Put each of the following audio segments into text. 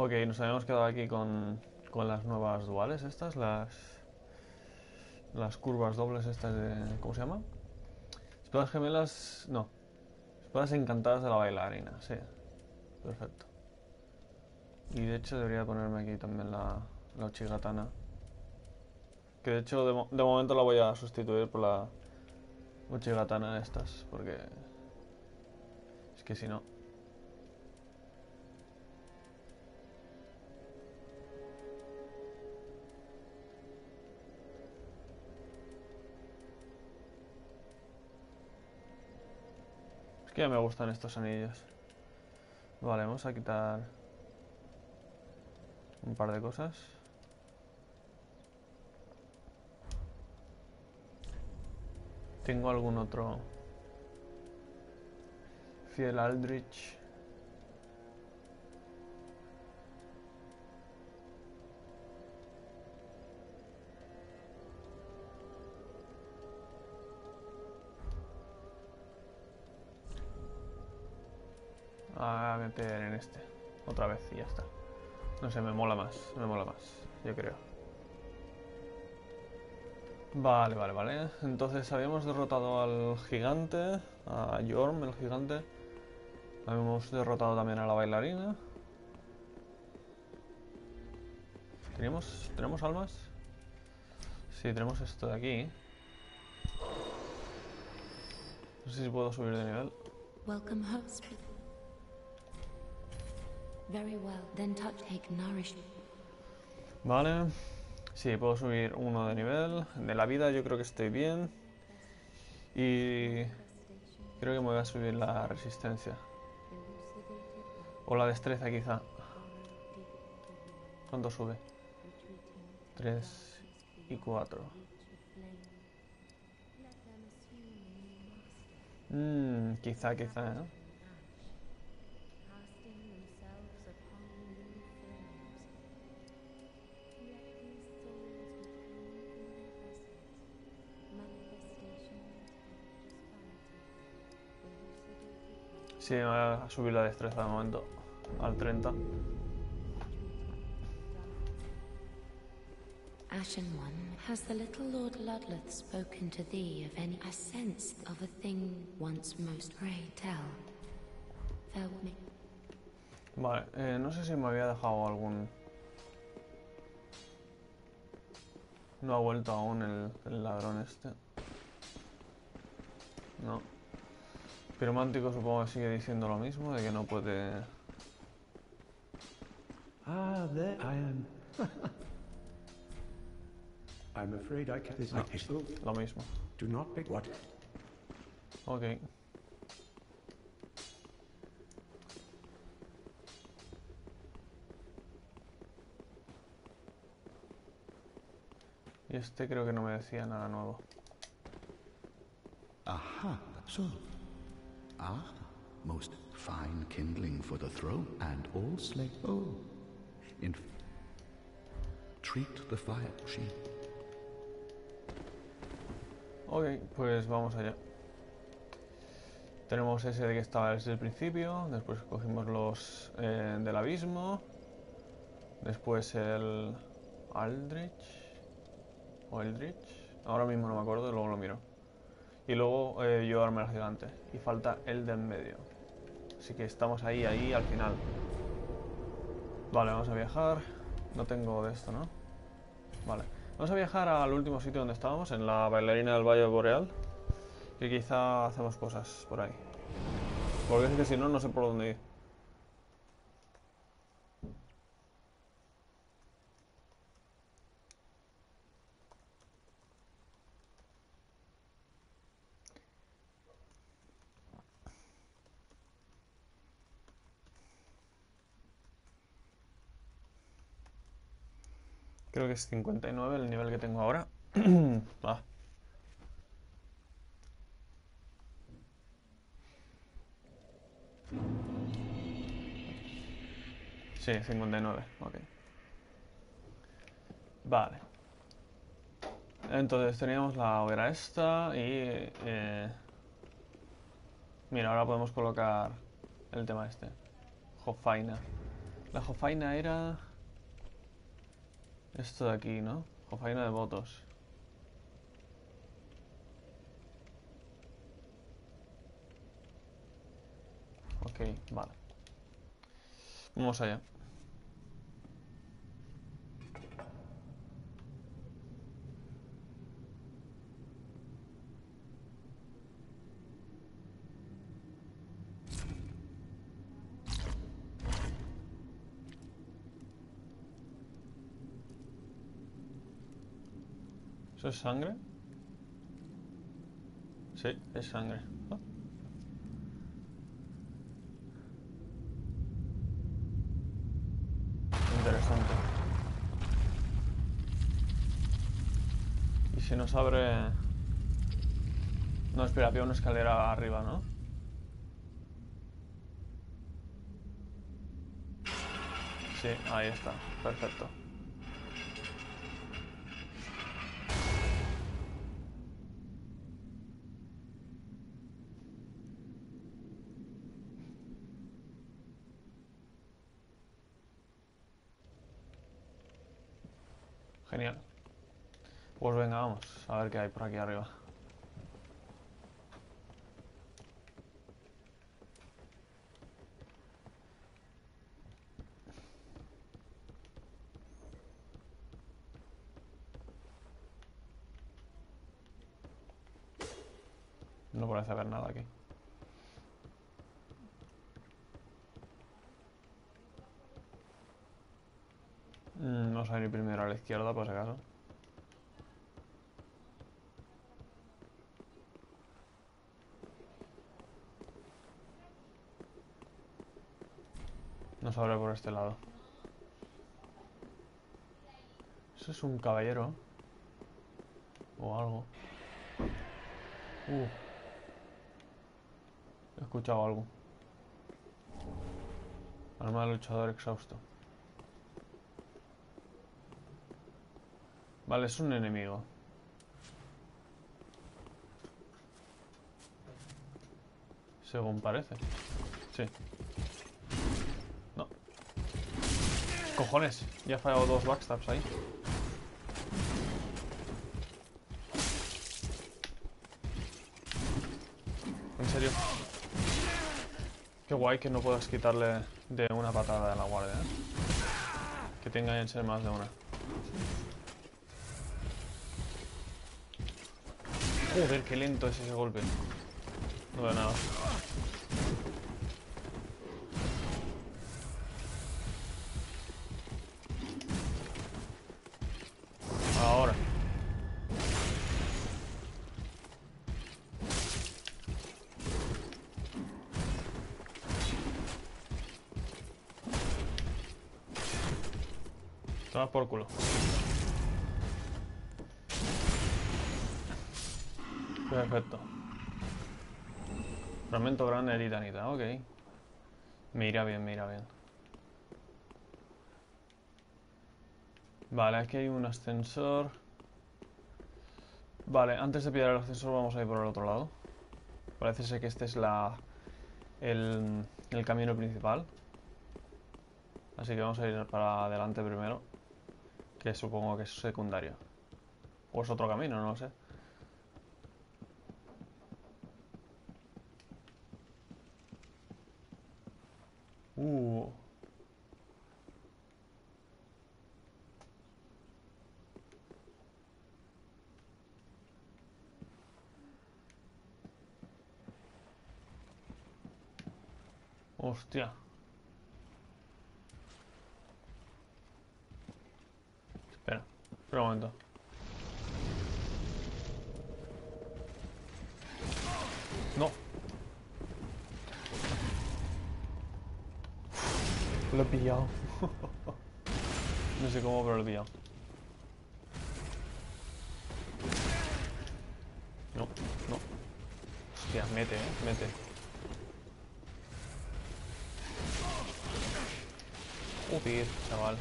Ok, nos habíamos quedado aquí con, con las nuevas duales estas, las las curvas dobles estas de... ¿cómo se llama? Espadas gemelas... no. Espadas encantadas de la bailarina, sí. Perfecto. Y de hecho debería ponerme aquí también la, la Uchigatana. Que de hecho de, mo- de momento la voy a sustituir por la Uchigatana de estas, porque... Es que si no... que me gustan estos anillos. Vale, vamos a quitar un par de cosas. ¿Tengo algún otro? Fiel Aldrich. A meter en este. Otra vez y ya está. No sé, me mola más. Me mola más, yo creo. Vale, vale, vale. Entonces habíamos derrotado al gigante, a Yorm, el gigante. Habíamos derrotado también a la bailarina. ¿Tenemos, ¿Tenemos almas? Sí, tenemos esto de aquí. No sé si puedo subir de nivel. Welcome host. Very well. Then touch take nourish. Vale. Sí, puedo subir uno de nivel. De la vida yo creo que estoy bien. Y creo que me voy a subir la resistencia. O la destreza quizá. ¿Cuánto sube? 3 y 4. Mmm, quizá, quizá, ¿eh? Sí, me voy a subir la destreza de momento al 30. Ashen One, has the little Lord Ludleth spoken to thee of any a sense of a thing once most pray tell? Fair me. Vale, eh, no sé si me había dejado algún... No ha vuelto aún el, el ladrón este. No. Piromántico supongo que sigue diciendo lo mismo, de que no puede... Ah, there I am. I'm afraid I can't. This No. is Lo mismo. do not pick what. Ok. Y este creo que no me decía nada nuevo. Aha, so. Ah, most fine kindling for the throne, and all slay. Oh, in. Treat the fire, she. Ok, pues vamos allá. Tenemos ese de que estaba desde el principio, después cogimos los eh, del abismo, después el Aldrich o Eldritch, ahora mismo no me acuerdo, luego lo miro. Y luego eh, yo arma el gigante, y falta el de medio. Así que estamos ahí, ahí al final. Vale, vamos a viajar. No tengo de esto, ¿no? Vale. Vamos a viajar al último sitio donde estábamos, en la bailarina del Valle Boreal. Que quizá hacemos cosas por ahí. Porque es que si no, no sé por dónde ir. Creo que es 59 el nivel que tengo ahora. ah. Sí, 59, ok. Vale. Entonces teníamos la hoguera esta y... eh, Mira, ahora podemos colocar el tema este. Jofaina. La jofaina era... Esto de aquí, ¿no? Jofaina de votos. Ok, vale. Vamos allá. Sangre? Sí, es sangre. Interesante. Y si nos abre... No, espera, había una escalera arriba, ¿no? Sí, ahí está. Perfecto. Genial. Pues venga, vamos a ver qué hay por aquí arriba. No parece haber nada aquí. Mm, Vamos a ir primero a la izquierda, por si acaso. Abre por este lado. Eso es un caballero. O algo. Uh. He escuchado algo. Arma de luchador exhausto. Vale, es un enemigo. Según parece. Sí. No. Cojones, ya he fallado dos backstabs ahí. En serio. Qué guay que no puedas quitarle de una patada a la guardia. ¿eh? Que que ser más de una. Joder, qué lento es ese golpe. No veo nada. Vale, aquí hay un ascensor. Vale, antes de pillar el ascensor vamos a ir por el otro lado. Parece ser que este es la... El, el camino principal. Así que vamos a ir para adelante primero. Que supongo que es secundario. O es otro camino, no lo sé. Uh. Hostia. Espera, espera un momento. No. Lo he pillado. no sé cómo, pero lo he pillado. No, no. Hostia, mete, eh, mete. Joder, chaval.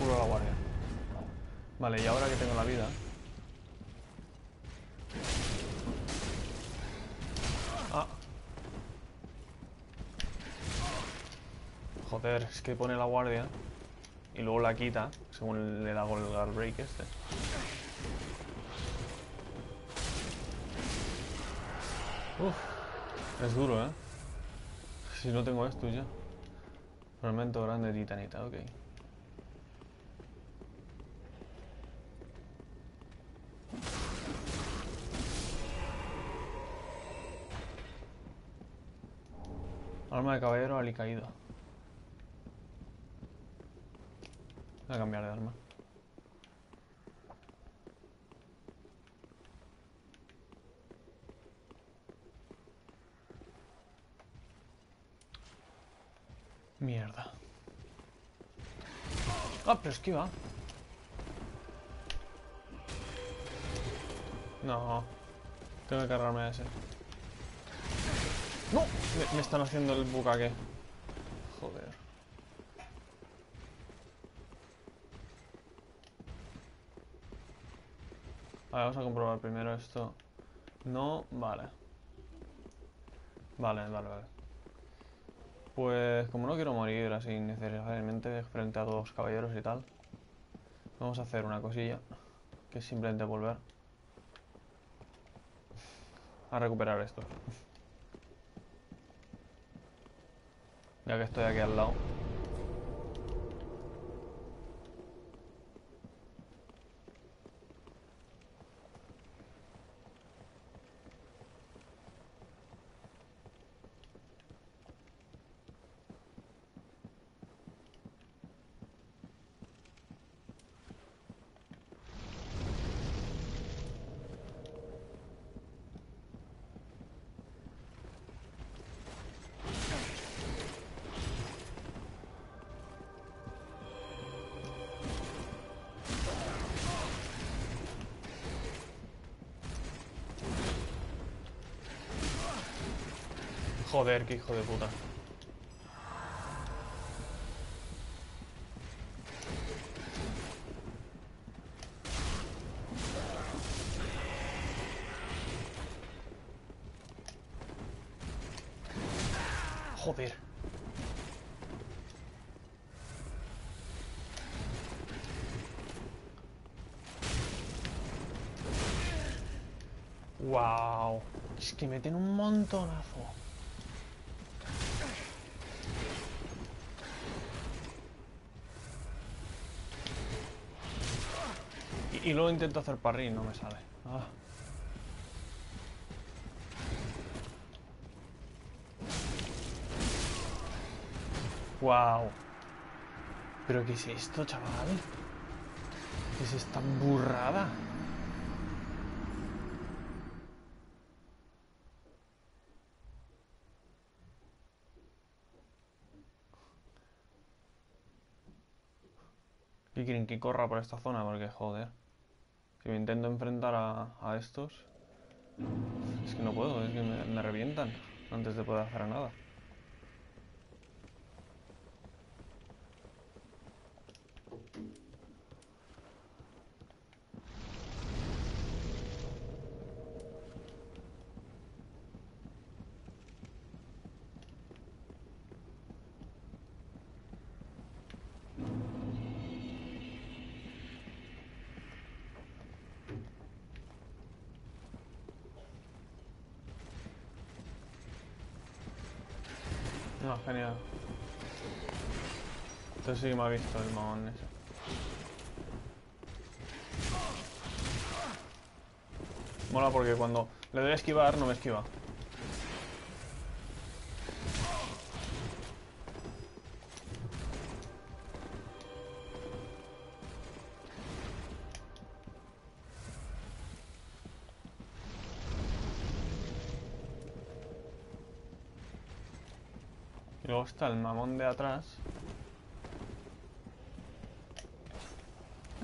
culo la guardia. Vale, y ahora que tengo la vida... Ah. Joder, es que pone la guardia y luego la quita según le da gol al break este. Uf, es duro, ¿eh? Si no tengo esto ya. Fragmento grande de titanita, ok. Arma de caballero alicaído. Voy a cambiar de arma. Mierda. Ah, pero esquiva. No. Tengo que cargarme a ese. ¡No! Me, están haciendo el bucaque. Joder. Vale, vamos a comprobar primero esto. No, vale. Vale, vale, vale. Pues como no quiero morir así necesariamente frente a dos caballeros y tal, vamos a hacer una cosilla, que es simplemente volver a recuperar esto. Ya que estoy aquí al lado. Joder, qué hijo de puta. Joder. Wow. Es que meten un montonazo. Y, luego intento hacer parry no me sale. Ah. Wow. ¿Pero qué es esto, chaval? ¿Qué es esta burrada? ¿Qué quieren que corra por esta zona? Porque, joder. Si me intento enfrentar a, a estos... Es que no puedo, es que me, me revientan antes de poder hacer nada. No, genial. Entonces sí que me ha visto el mamón ese. Mola porque cuando le doy a esquivar no me esquiva. Está el mamón de atrás.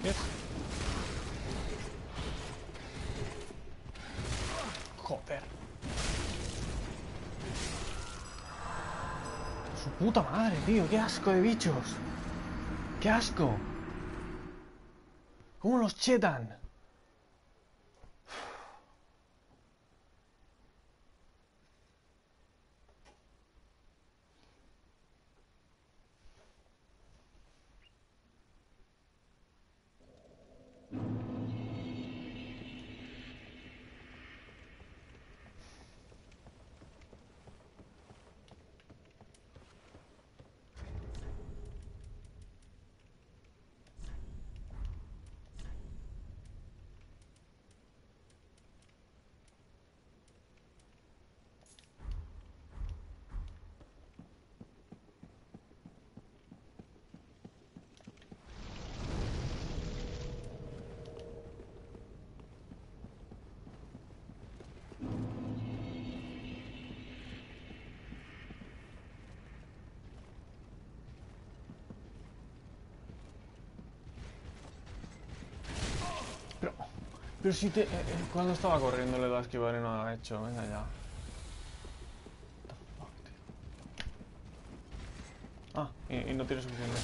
¿Qué es? Joder. Su puta madre, tío. Qué asco de bichos. Qué asco. ¿Cómo los chetan? Pero si te... eh, eh, cuando estaba corriendo le dado a esquivar y no lo ha hecho. Venga ya. Ah, y, no tiene suficiente.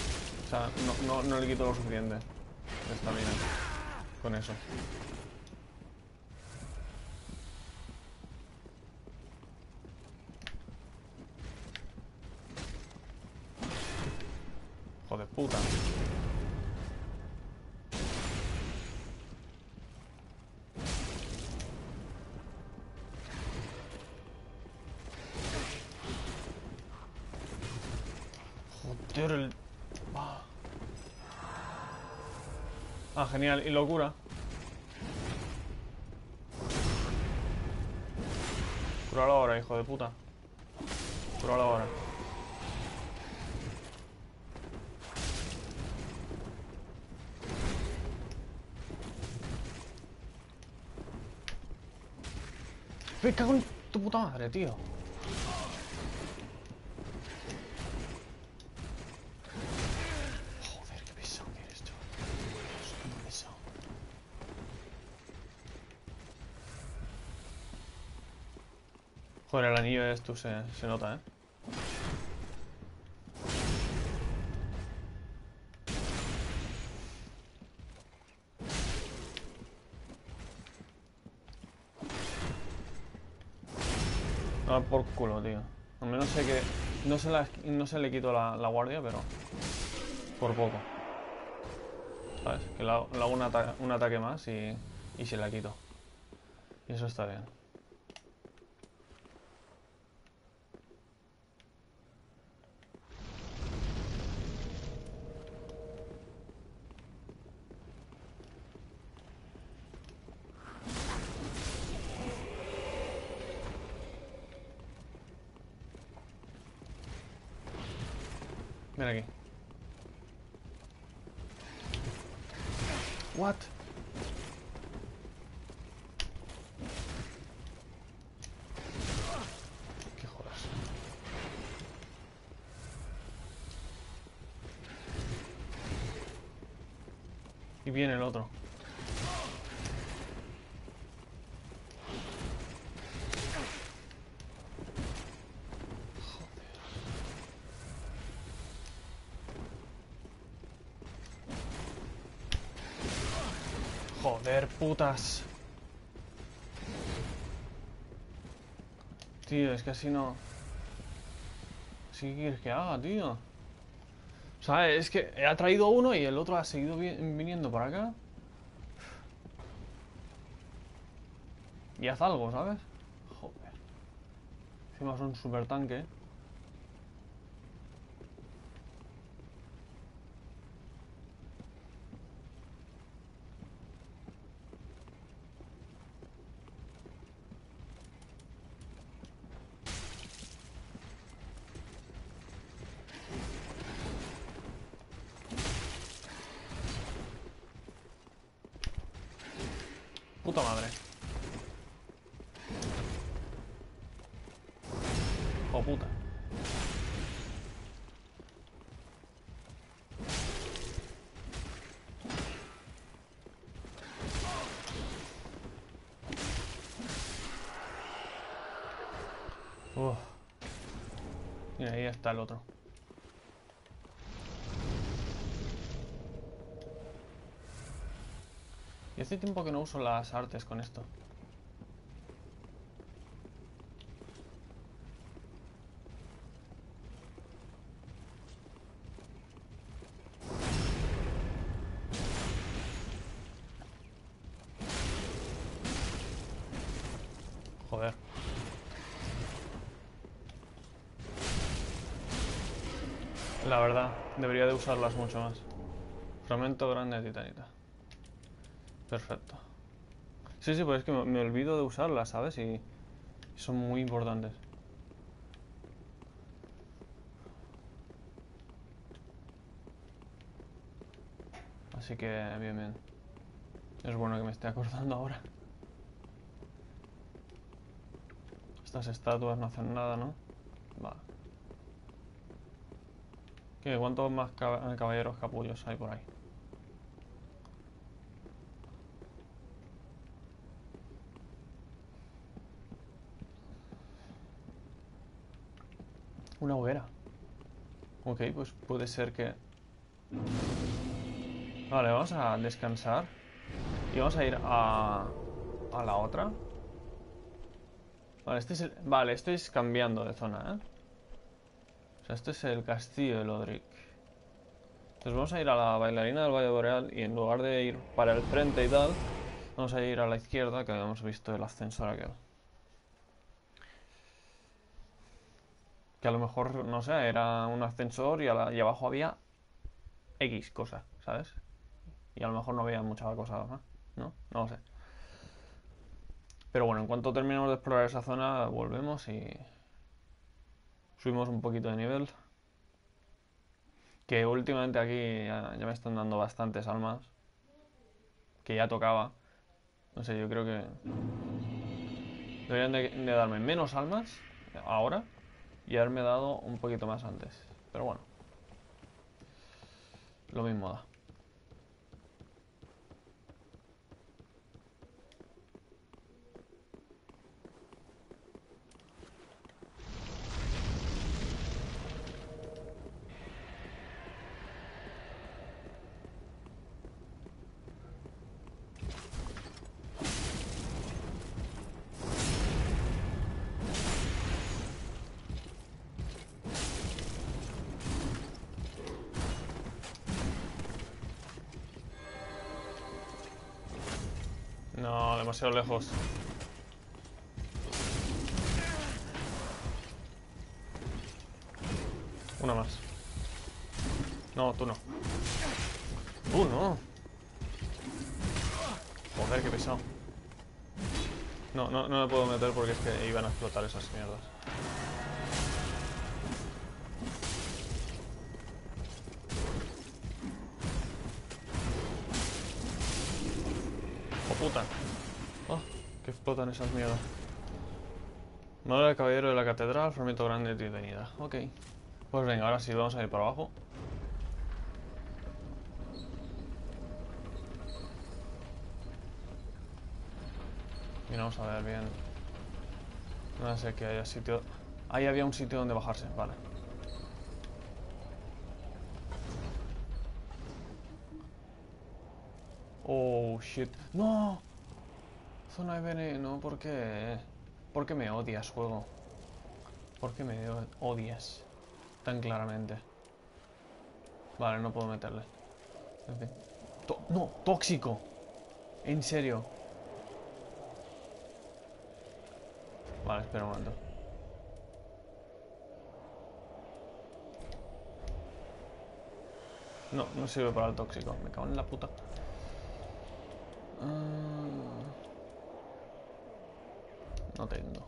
O sea, no, no, no le quito lo suficiente. Está bien. Con eso. Joder, puta. Joder, el... Ah. Ah, genial. Y locura. Cúralo ahora, hijo de puta. Cúralo ahora. Me cago en tu puta madre, tío. Joder, qué pesado que eres, chaval. Es muy pesado. Esto se, se nota, ¿eh? Ah, por culo, tío. Al menos sé que... No se, la, no se le quito la, guardia, pero... Por poco. ¿Sabes? Que le hago, le un ataque más y, y se la quito. Y eso está bien. Ven aquí. What? Qué jodas. Viene el otro. Joder, putas. Tío, es que así no... ¿Así qué que haga, tío? O sea, es que he traído uno y el otro ha seguido vi- viniendo para acá. Y haz algo, ¿sabes? Joder. Encima es un super tanque. Puta madre. Oh puta. Uf. Mira, ahí está el otro. Y hace tiempo que no uso las artes con esto. Joder. La verdad, debería de usarlas mucho más. Fragmento grande de titanita. Perfecto. Sí, sí, pues es que me, me olvido de usarlas, ¿sabes? Y son muy importantes. Así que, bien, bien. Es bueno que me esté acordando ahora. Estas estatuas no hacen nada, ¿no? Vale. ¿Qué? ¿Cuántos más cab- caballeros capullos hay por ahí? Una hoguera. Ok, pues puede ser que... Vale, vamos a descansar. Y vamos a ir a... A la otra. Vale, este es el... Vale, estoy cambiando de zona, ¿eh? O sea, este es el castillo de Lodric. Entonces vamos a ir a la bailarina del Valle Boreal y en lugar de ir para el frente y tal, vamos a ir a la izquierda que habíamos visto el ascensor aquel. Que a lo mejor, no sé, era un ascensor y, abajo había X cosa, ¿sabes? Y a lo mejor no había mucha cosa más, ¿no? No lo sé. Pero bueno, en cuanto terminemos de explorar esa zona, volvemos y subimos un poquito de nivel. Que últimamente aquí ya, me están dando bastantes almas. Que ya tocaba. No sé, yo creo que deberían de, de darme menos almas ahora y haberme dado un poquito más antes. Pero bueno, lo mismo da. Demasiado lejos. Una más. No, tú no. Tú no. Joder, qué pesado. No, no, no me puedo meter porque es que iban a explotar esas mierdas. Explotan esas mierdas. Madre del caballero de la catedral, fragmento grande de titanidad. Ok. Pues venga, ahora sí, vamos a ir para abajo. Y vamos a ver bien. No sé que haya sitio. Ahí había un sitio donde bajarse, vale. Oh shit. ¡No! Zona de veneno, ¿por qué? ¿Por qué me odias, juego? ¿Por qué me odias tan claramente? Vale, no puedo meterle. En fin. ¡No! ¡Tóxico! En serio. Vale, espera un momento. No, no sirve para el tóxico. Me cago en la puta. Ah. No tengo.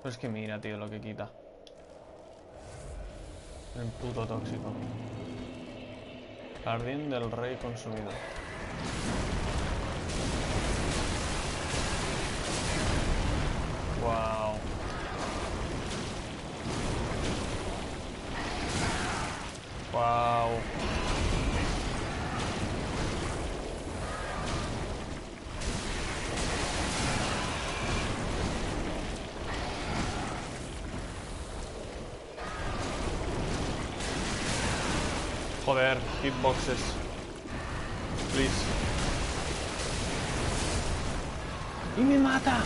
Pero es que mira, tío, lo que quita. El puto tóxico. Jardín del rey consumido. Wow. Wow. Joder, hitboxes. Please. ¡Y me mata!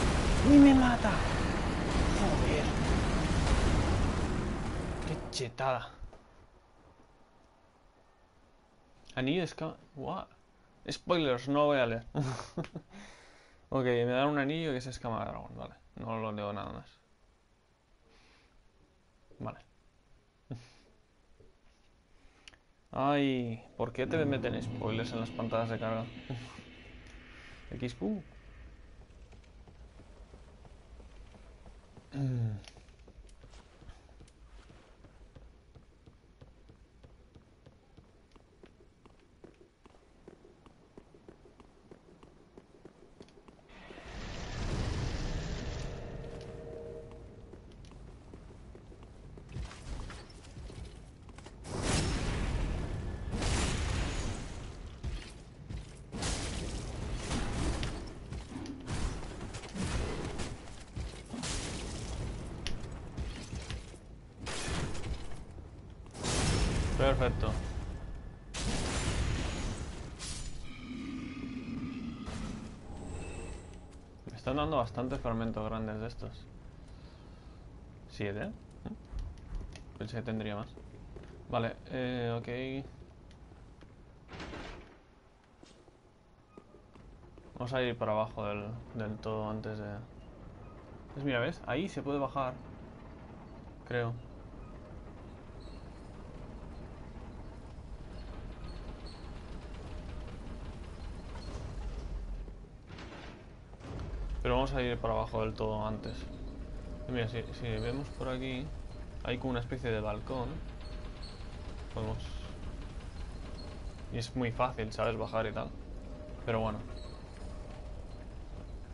¡Y me mata! Joder. Qué chetada. Anillo de. What? Spoilers, no voy a leer. ok, me dan un anillo que es escama de dragón, vale. No lo leo nada más. Vale. Ay, ¿por qué te meten spoilers en las pantallas de carga? XQ. Están dando bastantes fragmentos grandes de estos. ¿Siete? Pensé que tendría más. Vale, eh, ok. Vamos a ir para abajo del, del todo antes de... Pues mira, ¿ves? Ahí se puede bajar. Creo. Vamos a ir para abajo del todo antes. Mira, si, si vemos por aquí, hay como una especie de balcón. Podemos... Y es muy fácil, ¿sabes? Bajar y tal. Pero bueno.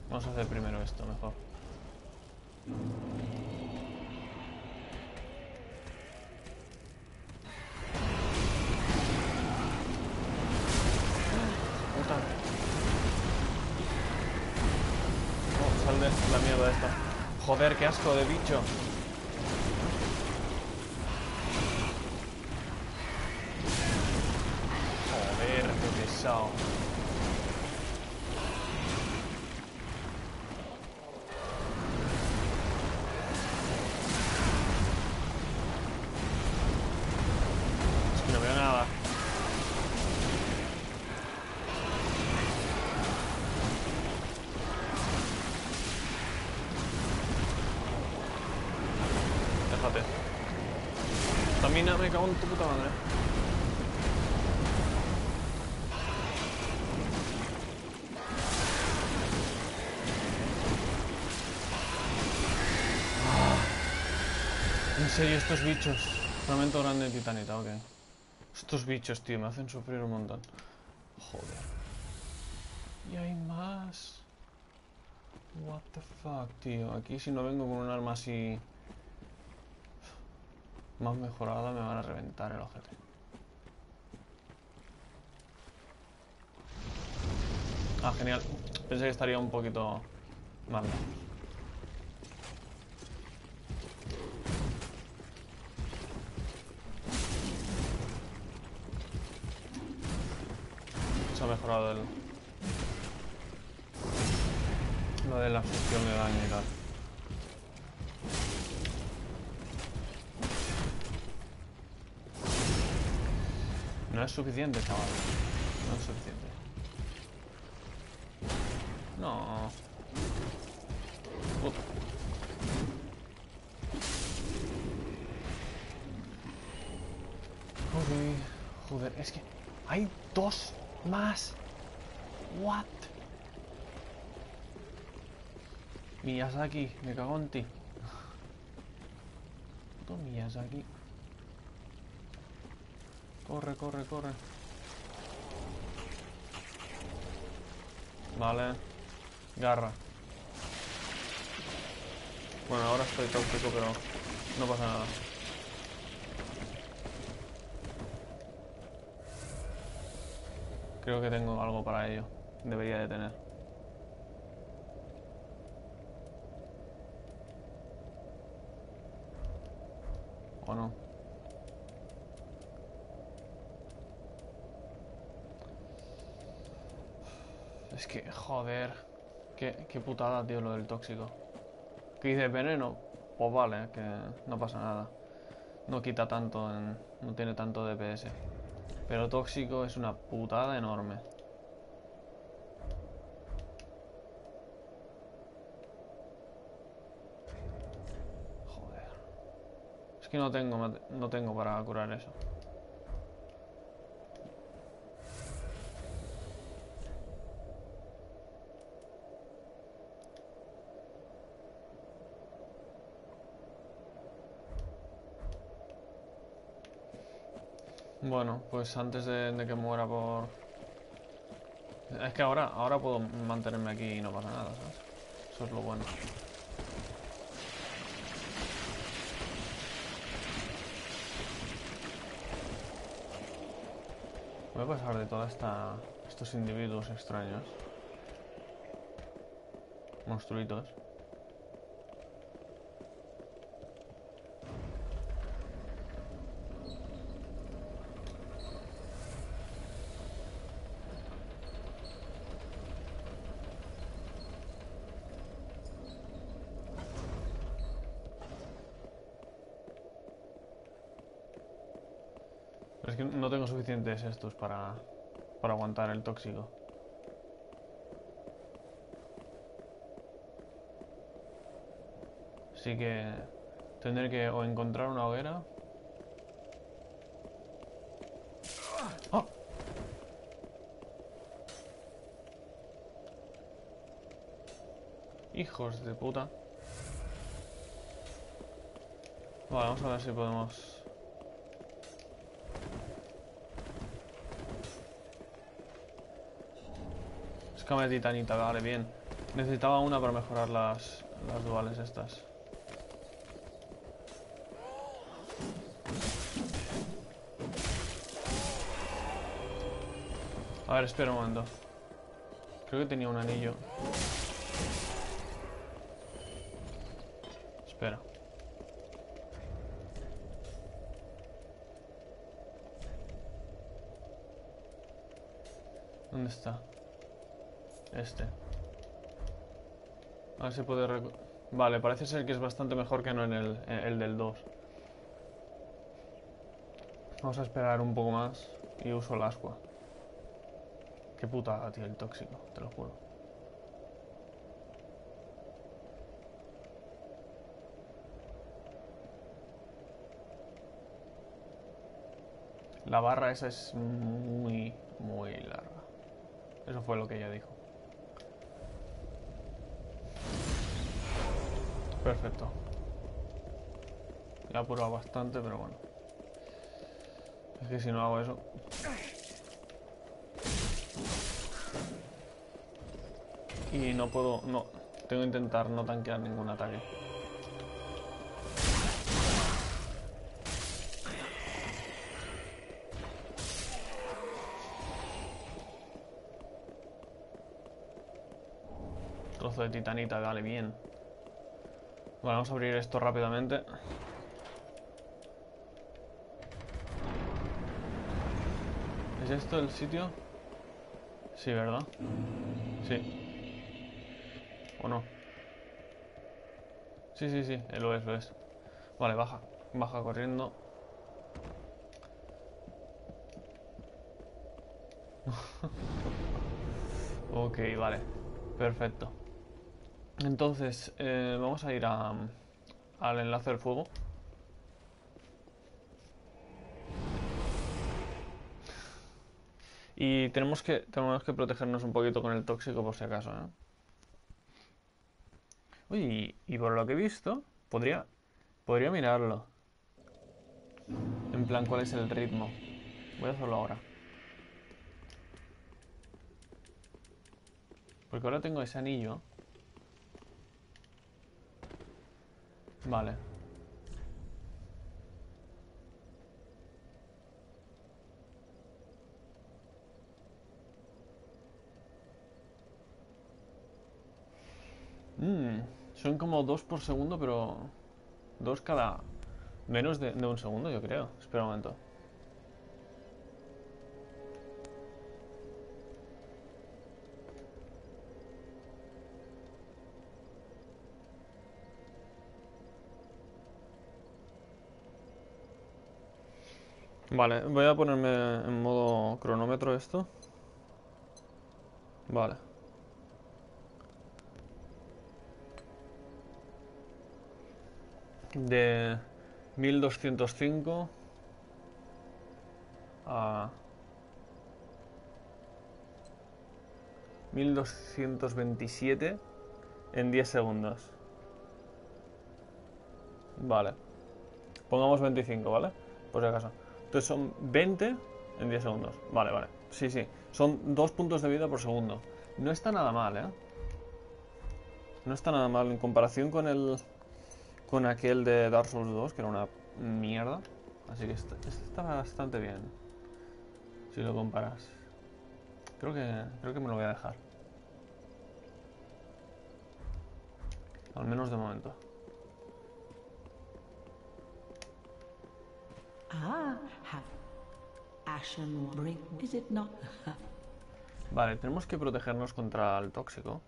Vamos a hacer primero esto, mejor. Qué asco de bicho. Serio, estos bichos. Fragmento grande de titanita, ok. Estos bichos, tío, me hacen sufrir un montón. Joder. Y hay más. What the fuck, tío. Aquí si no vengo con un arma así... Más mejorada me van a reventar el ojete. Ah, genial. Pensé que estaría un poquito más Lo de la función de daño y tal. No es suficiente, chaval. No es suficiente. No. Joder, joder, es que hay dos más. What? Miyazaki, me cago en ti. Puto Miyazaki. Corre, corre, corre. Vale. Garra. Bueno, ahora estoy tóxico, pero no pasa nada. Creo que tengo algo para ello. Debería de tener. ¿O no? Es que, joder. Qué, qué putada, tío, lo del tóxico. Que dice veneno, pues vale, que no pasa nada. No quita tanto, en- no tiene tanto DPS. Pero tóxico es una putada enorme. Joder. Es que no tengo, no tengo para curar eso. Bueno, pues antes de, que muera por... Es que ahora, ahora puedo mantenerme aquí y no pasa nada, ¿sabes? Eso es lo bueno. Voy a pasar de toda esta... estos individuos extraños. Monstruitos. No tengo suficientes estos para, para aguantar el tóxico. Así que tendré que o encontrar una hoguera. ¡Ah! Hijos de puta. Vale, vamos a ver si podemos Escama de titanita, vale, bien. Necesitaba una para mejorar las, las duales estas. A ver, espera un momento. Creo que tenía un anillo. Espera. ¿Dónde está? Este. Si puede... Vale, parece ser que es bastante mejor que no en el, el del 2. Vamos a esperar un poco más y uso el ascua. Qué putada, tío, el tóxico, te lo juro. La barra esa es muy, muy larga. Eso fue lo que ella dijo. Perfecto. La he apurado bastante, pero bueno. Es que si no hago eso... Y no puedo... No. Tengo que intentar no tanquear ningún ataque. Trozo de titanita, vale, bien. Vale, vamos a abrir esto rápidamente. ¿Es esto el sitio? Sí, ¿verdad? Sí. ¿O no? Sí, sí, sí, lo es, lo es. Vale, baja. Baja corriendo. ok, vale. Perfecto. Entonces, eh, vamos a ir a, al enlace del fuego. Y tenemos que, tenemos que protegernos un poquito con el tóxico por si acaso, ¿eh? Oye, y, y por lo que he visto, podría, podría mirarlo. En plan, ¿cuál es el ritmo? Voy a hacerlo ahora. Porque ahora tengo ese anillo. Vale. Mm, son como dos por segundo, pero... Dos cada... Menos de, de un segundo, yo creo. Espera un momento. Vale, voy a ponerme en modo cronómetro esto. Vale. De 1205 a 1227 en 10 segundos. Vale. Pongamos 25, ¿vale? Por si acaso. Entonces son 20 en 10 segundos. Vale, vale. Sí, sí. Son 2 puntos de vida por segundo. No está nada mal, ¿eh? No está nada mal en comparación con el... Con aquel de Dark Souls 2, que era una mierda. Así que está, está bastante bien. Si lo comparas. Creo que, creo que me lo voy a dejar. Al menos de momento. Vale, tenemos que protegernos contra el tóxico.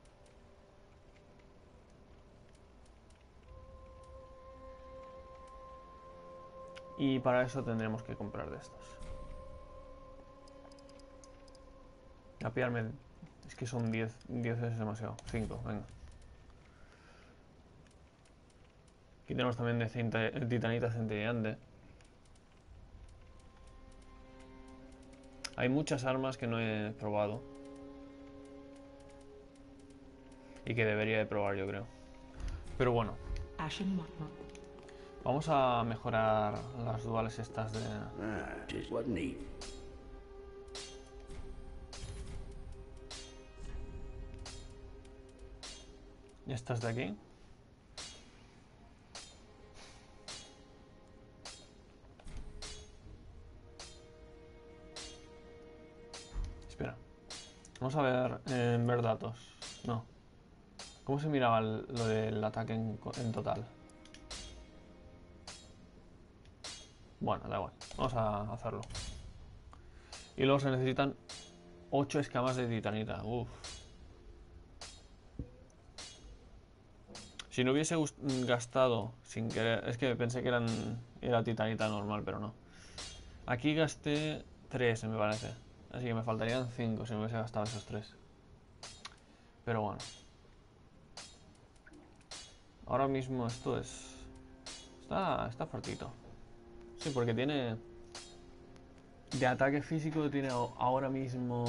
Y para eso tendremos que comprar de estos. A pillarme... Es que son 10, 10 es demasiado. 5, venga. Aquí tenemos también de cinta, titanita centellante. Hay muchas armas que no he probado. Y que debería de probar, yo creo. Pero bueno, vamos a mejorar las duales estas de... Ah. Estas de aquí. Vamos a ver ver datos. No. ¿Cómo se miraba lo del ataque en, total? Bueno, da igual. Vamos a hacerlo. Y luego se necesitan 8 escamas de titanita. Uf. Si no hubiese gastado sin querer, es que pensé que eran era titanita normal, pero no. Aquí gasté 3, me parece. Así que me faltarían 5 si no hubiese gastado esos 3. Pero bueno. Ahora mismo esto es... Está, está fuertito. Sí, porque tiene... De ataque físico tiene ahora mismo...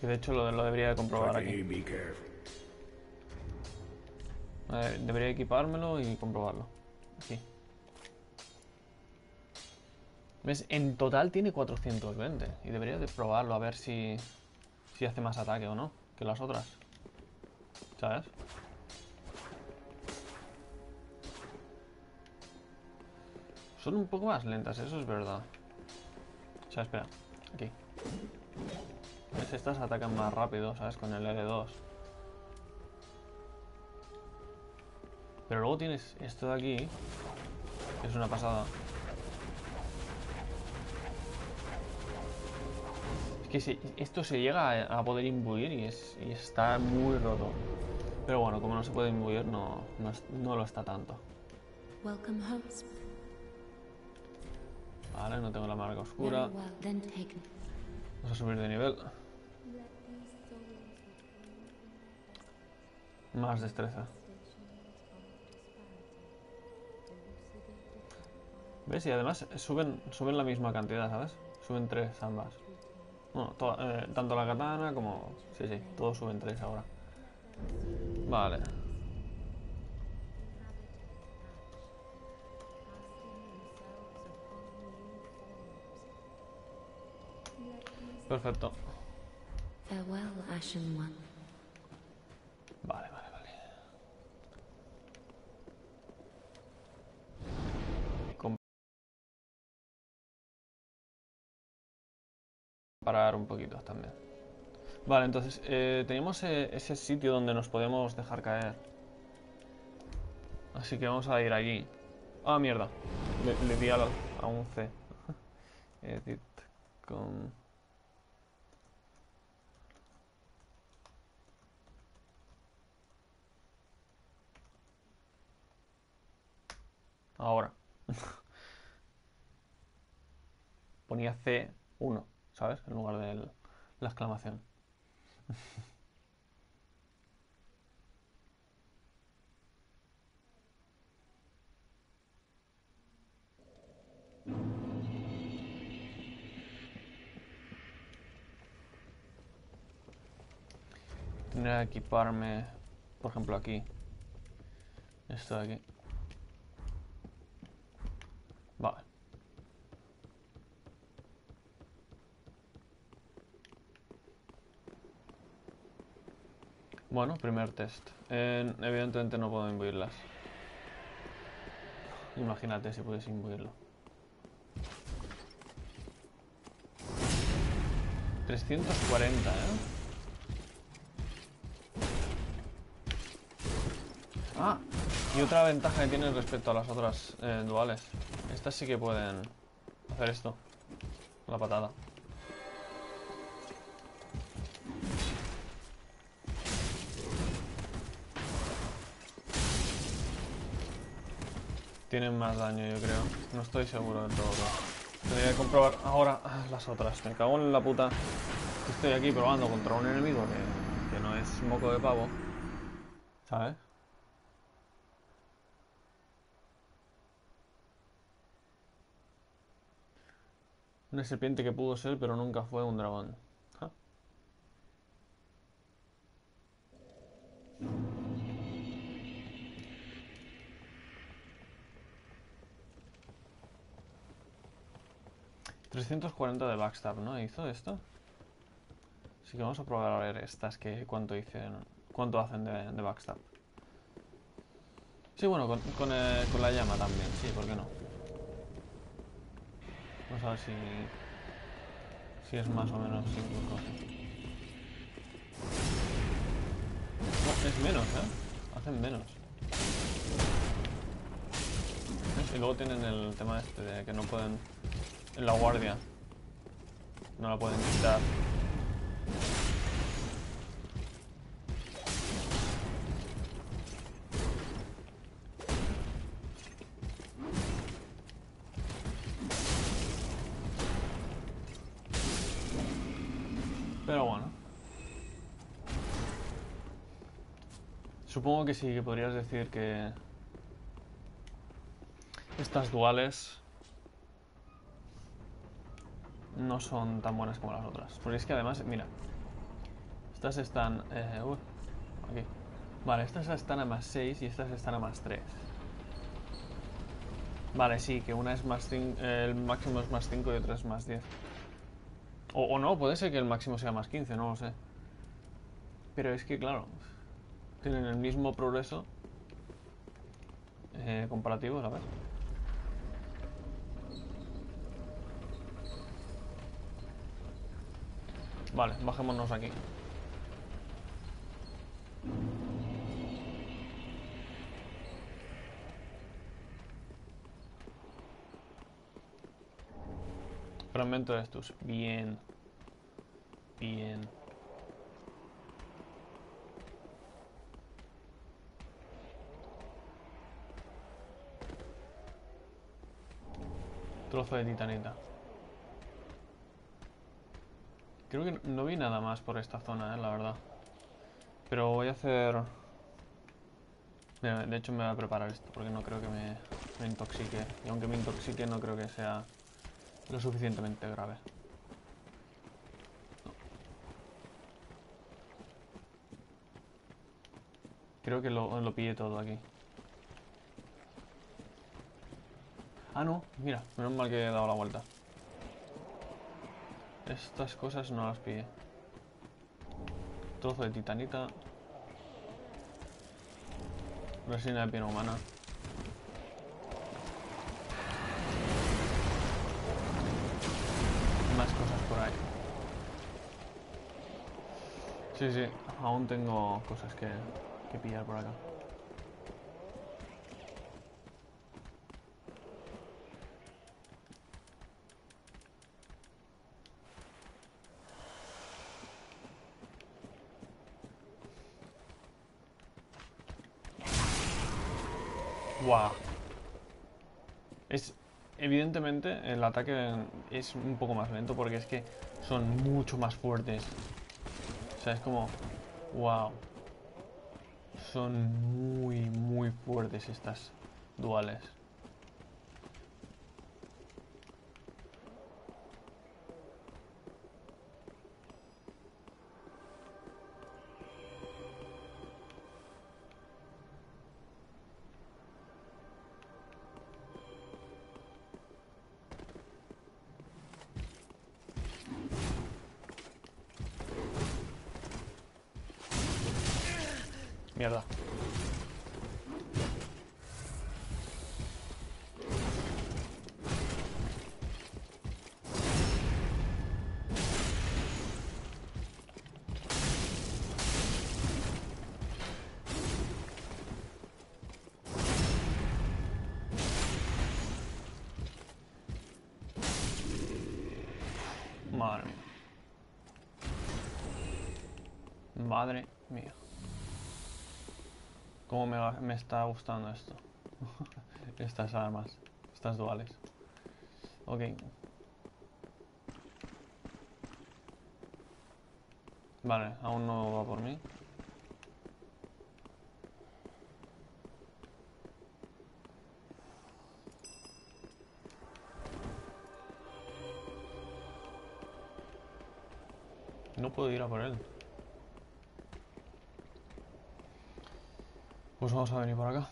Que de hecho lo, lo debería de comprobar aquí. Eh, debería equipármelo y comprobarlo. Aquí. ¿Ves? En total tiene 420. Y debería de probarlo a ver si, si hace más ataque o no que las otras. ¿Sabes? Son un poco más lentas, eso es verdad. O sea, espera. Aquí. ¿Ves? Estas atacan más rápido, ¿sabes? Con el L2. Pero luego tienes esto de aquí, es una pasada. Que esto se llega a, a poder imbuir y, es, y está muy roto. Pero bueno, como no se puede imbuir, no, no, no lo está tanto. Vale, no tengo la marca oscura. Vamos a subir de nivel. Más destreza. ¿Ves? Y además suben, suben la misma cantidad, ¿sabes? Suben tres ambas. Bueno, to- eh, tanto la katana como... Sí, sí, todos suben tres ahora. Vale. Perfecto. farewell, Ashen One. Vale, vale, vale. Com- Parar un poquito también. Vale, entonces eh, teníamos eh, ese sitio donde nos podemos dejar caer. Así que vamos a ir allí. Ah, mierda. Le, le di al- a un C. Edit con... Ahora. ponía C1, ¿sabes? En lugar de la exclamación. Tendría que equiparme, por ejemplo, aquí. Esto de aquí. Vale. Bueno, primer test. Evidentemente no puedo imbuirlas. Imagínate si puedes imbuirlo. 340, ¿eh? Ah, y otra ventaja que tiene respecto a las otras eh, duales. Estas sí que pueden hacer esto. La patada. Tienen más daño, yo creo. No estoy seguro del todo. Tendría que comprobar ahora ah, las otras. Me cago en la puta. Estoy aquí probando contra un enemigo que, que no es moco de pavo. ¿Sabes? Una serpiente que pudo ser, pero nunca fue un dragón. ...340 de backstab, ¿no? ¿Hizo esto? Así que vamos a probar a ver estas que cuánto dicen, cuánto hacen de, de backstab. Sí, bueno, con, con, eh, la llama también, sí, ¿por qué no? Vamos a ver si... Si es más o menos. No, es menos, ¿eh? Hacen menos. Y luego tienen el tema este de que no pueden... En la guardia. No la pueden quitar. Pero bueno. Supongo que sí, que podrías decir que estas duales no son tan buenas como las otras. Porque es que además, mira, estas están... Eh, uy, aquí. Vale, estas están a más 6 y estas están a más 3. Vale, sí, que una es más 5, el máximo es más 5 y otra es más 10. O, o no, puede ser que el máximo sea más 15, no lo sé. Pero es que, claro, tienen el mismo progreso eh, comparativo, ¿sabes? Vale, bajémonos aquí. Fragmento de estos. Bien. Bien. Trozo de titanita. Creo que no vi nada más por esta zona, eh, la verdad. Pero voy a hacer... De hecho me voy a preparar esto porque no creo que me, me intoxique. Y aunque me intoxique no creo que sea lo suficientemente grave. Creo que lo, lo pillé todo aquí. Ah, no, mira, menos mal que he dado la vuelta. Estas cosas no las pillé. Trozo de titanita. Resina de piel humana. Más cosas por ahí. Sí, sí, aún tengo cosas que, que pillar por acá. Wow. Es, evidentemente el ataque es un poco más lento porque es que son mucho más fuertes. O sea, es como... ¡Wow! Son muy, muy fuertes estas duales. Mierda. Madre. Madre. Cómo me, me está gustando esto. Estas armas. Estas duales. Ok. Vale, aún no va por mí. Vamos a venir por acá.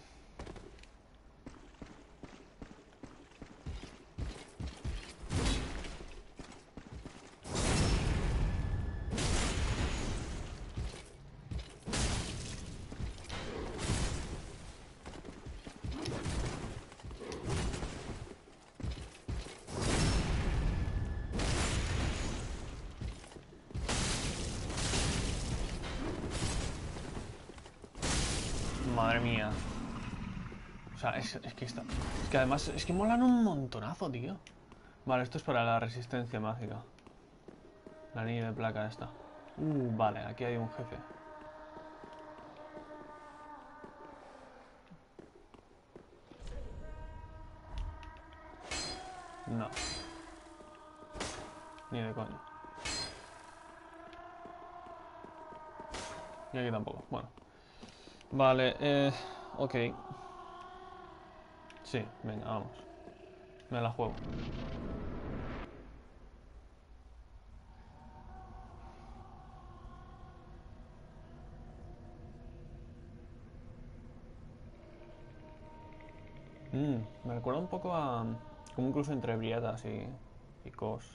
Madre mía. Es, que está. Es que además, es que molan un montonazo, tío. Vale, esto es para la resistencia mágica. La anillo de placa esta. Uh, vale, aquí hay un jefe. No. Ni de coña. Y aquí tampoco. Bueno. Vale, eh, ok. Sí, venga, vamos. Me la juego. Mm, me recuerda un poco a... Como incluso entre brietas y... y cos.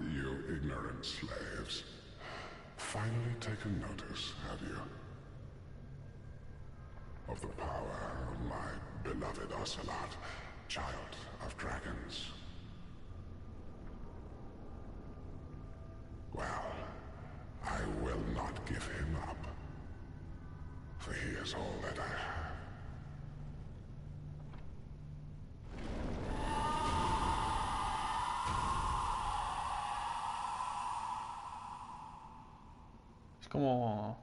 You ignorant slaves. Finally taken notice, have you? Of the power of my beloved Ocelot, child of dragons. Well, I will not give him up. For he is all that I have. Es como...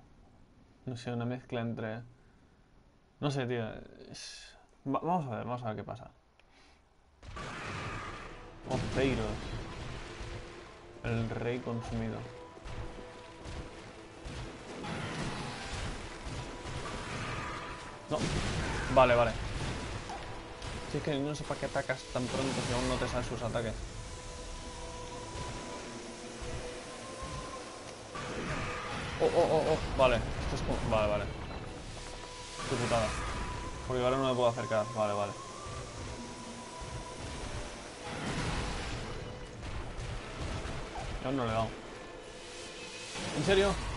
No sé, una mezcla entre... No sé, tío. vamos a ver, vamos a ver qué pasa. Oceiros. El rey consumido. No. Vale, vale. Si es que no sé para qué atacas tan pronto si aún no te salen sus ataques. Oh, oh, oh, oh. Vale. Esto es como... Vale, vale. Qué putada. Porque ahora no me puedo acercar. Vale, vale. Y aún no le he dado. ¿En serio?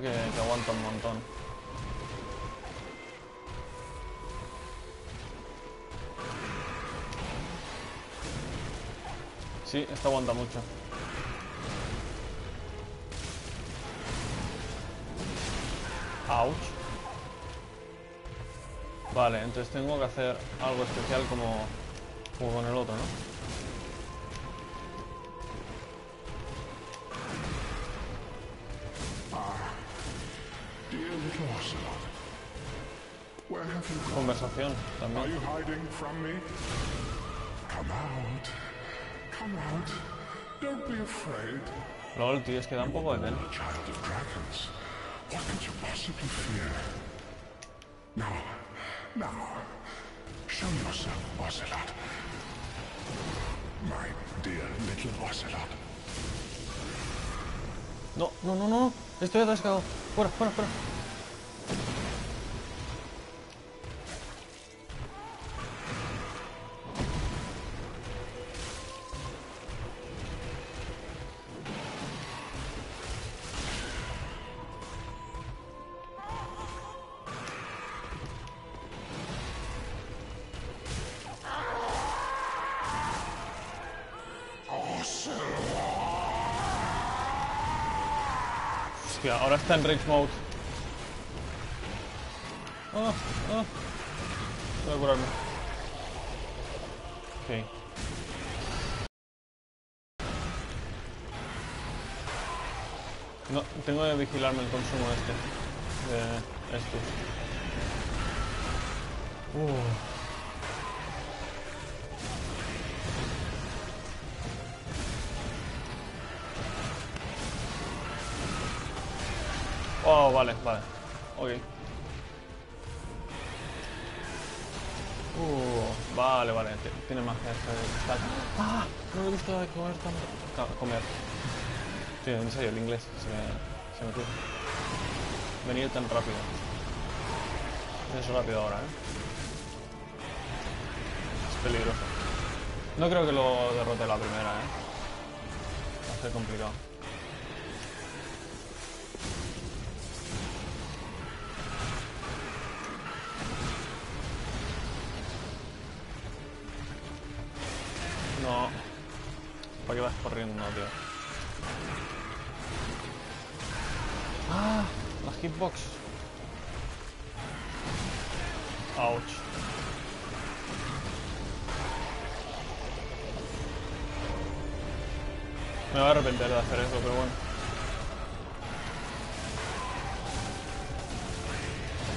Que, aguanta un montón. Sí, esto aguanta mucho. Ouch. Vale, entonces tengo que hacer algo especial como, como con el otro, ¿no? Be afraid. LOL, tío, es que da un poco de pena. No, no, no, no. Estoy atascado. Fuera, fuera, fuera. Ahora está en Rage Mode. Ah, ah. Voy a curarme. Ok. No, tengo que vigilarme el consumo este. De estos. Uh. Oh, vale, vale. Ok. Uh, vale, vale. Tiene este de cristal. ¡Ah! No me gusta comer tanto. Comer. Sí, en serio, el inglés se me, se me cruza. Venir tan rápido. Es rápido ahora, ¿eh? Es peligroso. No creo que lo derrote la primera, ¿eh? Va a ser complicado. Corriendo, tío? Ah, la hitbox. Ouch. Me voy a arrepentir de hacer eso, pero bueno.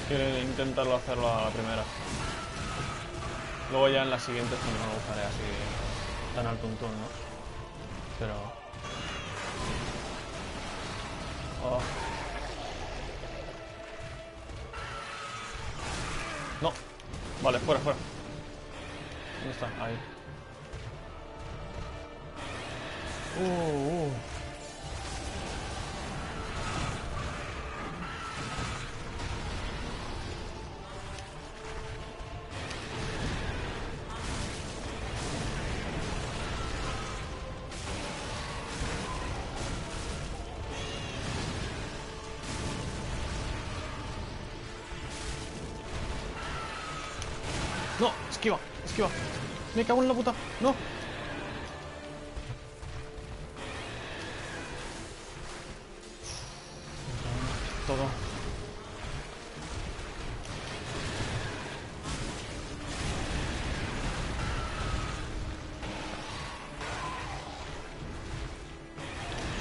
Quiero intentarlo hacerlo a la primera. Luego ya en las siguientes no lo usaré así tan al tuntún, ¿no? Pero... cago en la puta. No. Todo.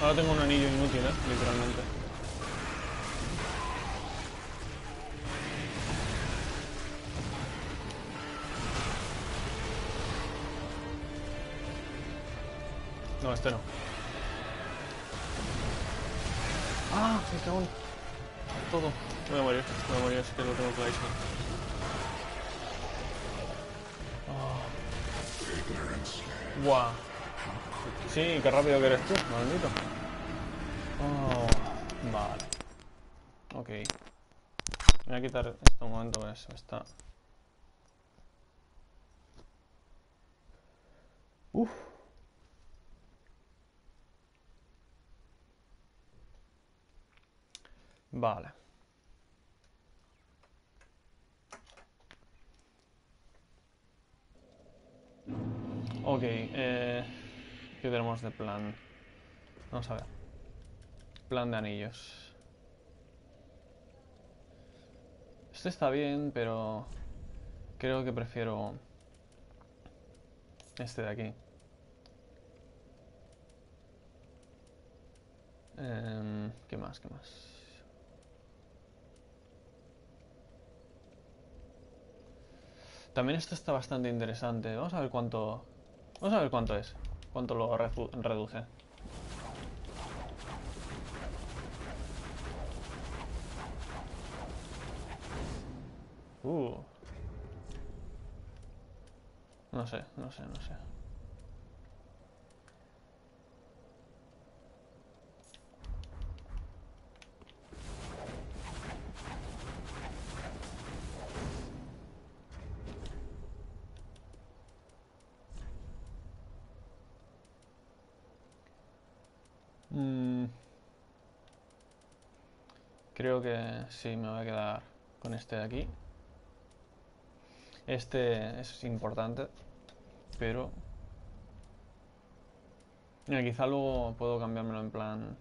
Ahora tengo un anillo inútil, ¿eh? Literalmente. No, no. Ah, me cago en... Todo. Voy a morir, voy a morir, es que lo tengo clarísimo. Ah. Buah. Sí, qué rápido que eres tú, maldito. Oh, vale. Ok. Voy a quitar esto un momento me está... Vale. Ok, eh, ¿qué tenemos de plan? Vamos a ver. Plan de anillos. Este está bien, pero Creo que prefiero este de aquí. Em, ¿Qué más? ¿Qué más? También esto está bastante interesante. Vamos a ver cuánto... Vamos a ver cuánto es. Cuánto lo redu- reduce. Uh. No sé, no sé, no sé. Mm. Creo que sí, me voy a quedar con este de aquí. Este es importante, pero... Mira, quizá luego puedo cambiármelo en plan...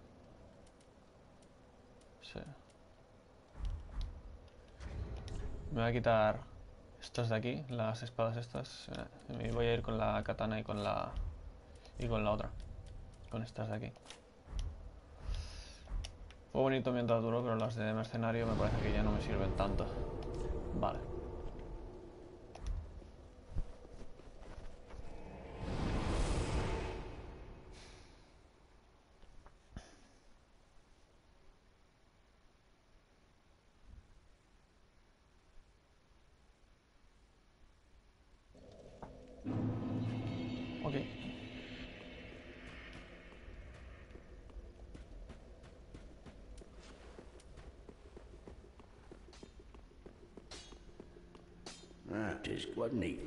Sí. Me voy a quitar estos de aquí, las espadas estas. eh, Y voy a ir con la katana y con la... Y con la otra. Con estas de aquí. Fue bonito mientras duró, pero las de mercenario me parece que ya no me sirven tanto. Vale. Quite neat.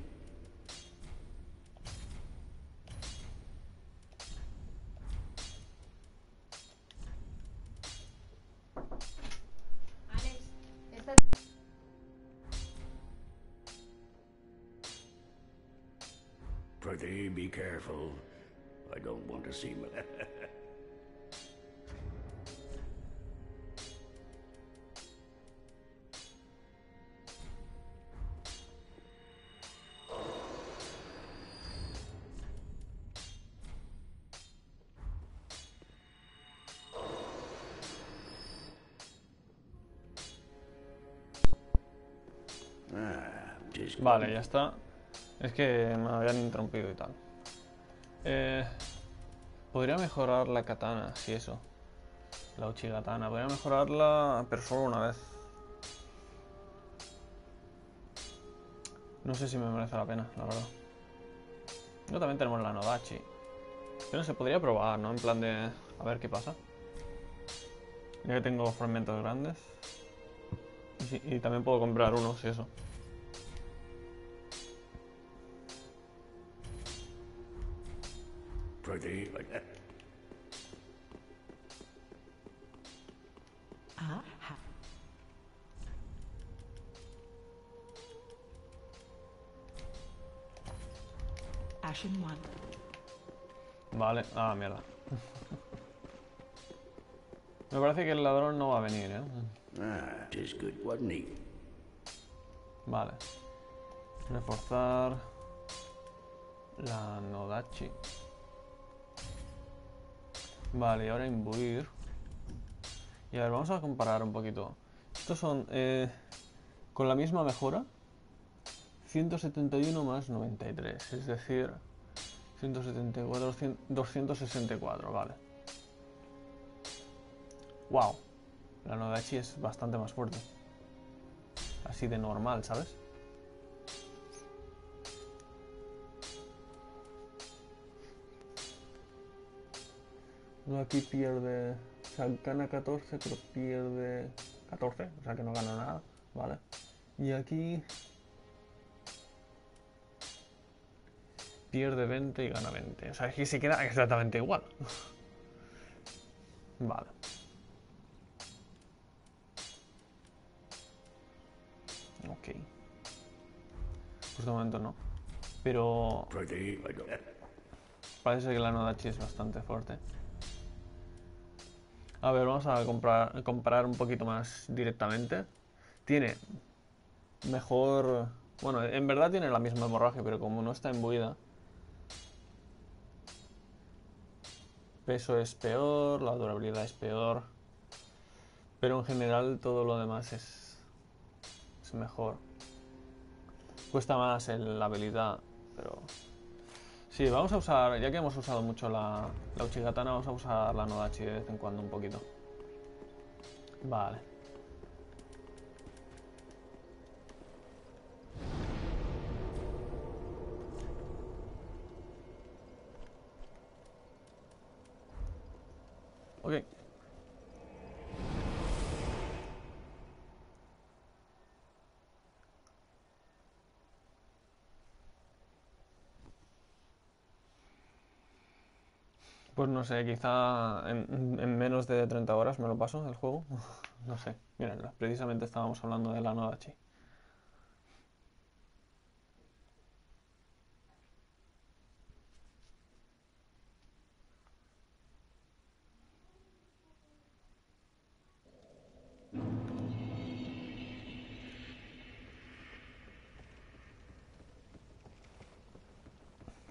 Prithee, be careful. I don't want to see my... Vale, ya está. Es que me habían interrumpido y tal. Eh, podría mejorar la katana, si eso. La uchigatana. Podría mejorarla, pero solo una vez. No sé si me merece la pena, la verdad. Luego también tenemos la Nodachi. Pero se podría probar, ¿no? En plan de... A ver qué pasa. Ya que tengo fragmentos grandes. Y, y también puedo comprar uno, si eso. Ah, mierda. Me parece que el ladrón no va a venir, ¿eh? Ah, tis good, wasn't he? Vale. Reforzar la Nodachi. Vale, y ahora imbuir. Y a ver, vamos a comparar un poquito. Estos son eh, con la misma mejora. 171 más 93, es decir, 174, 100 264, vale. Wow, la Nodachi es bastante más fuerte. Así de normal, ¿sabes? No, aquí pierde. O sea, gana 14, pero pierde 14. O sea que no gana nada. Vale. Y aquí. Pierde 20 y gana 20. O sea, aquí se queda exactamente igual. vale. Ok. Pues de momento no. Pero. Parece que la Nodachi es bastante fuerte. A ver, vamos a comprar, comparar un poquito más directamente. Tiene mejor Bueno, en verdad tiene la misma hemorragia, pero como no está imbuida. Peso es peor, la durabilidad es peor. Pero en general todo lo demás es, es mejor. Cuesta más el- la habilidad, pero... Sí, vamos a usar, ya que hemos usado mucho la, la Uchigatana, vamos a usar la Nodachi de vez en cuando un poquito. Vale. Ok. Pues no sé, quizá en, en menos de 30 horas me lo paso el juego. No sé. Miren, precisamente estábamos hablando de la Nodachi.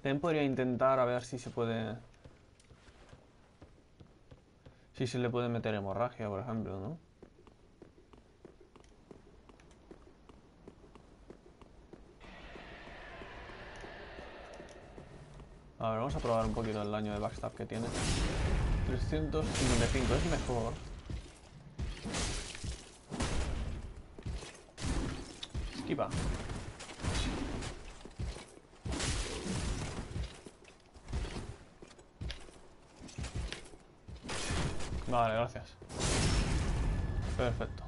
También podría intentar a ver si se puede... Si se le puede meter hemorragia, por ejemplo, ¿no? A ver, vamos a probar un poquito el daño de backstab que tiene. 355, es mejor. Esquiva. Vale, gracias. Perfecto.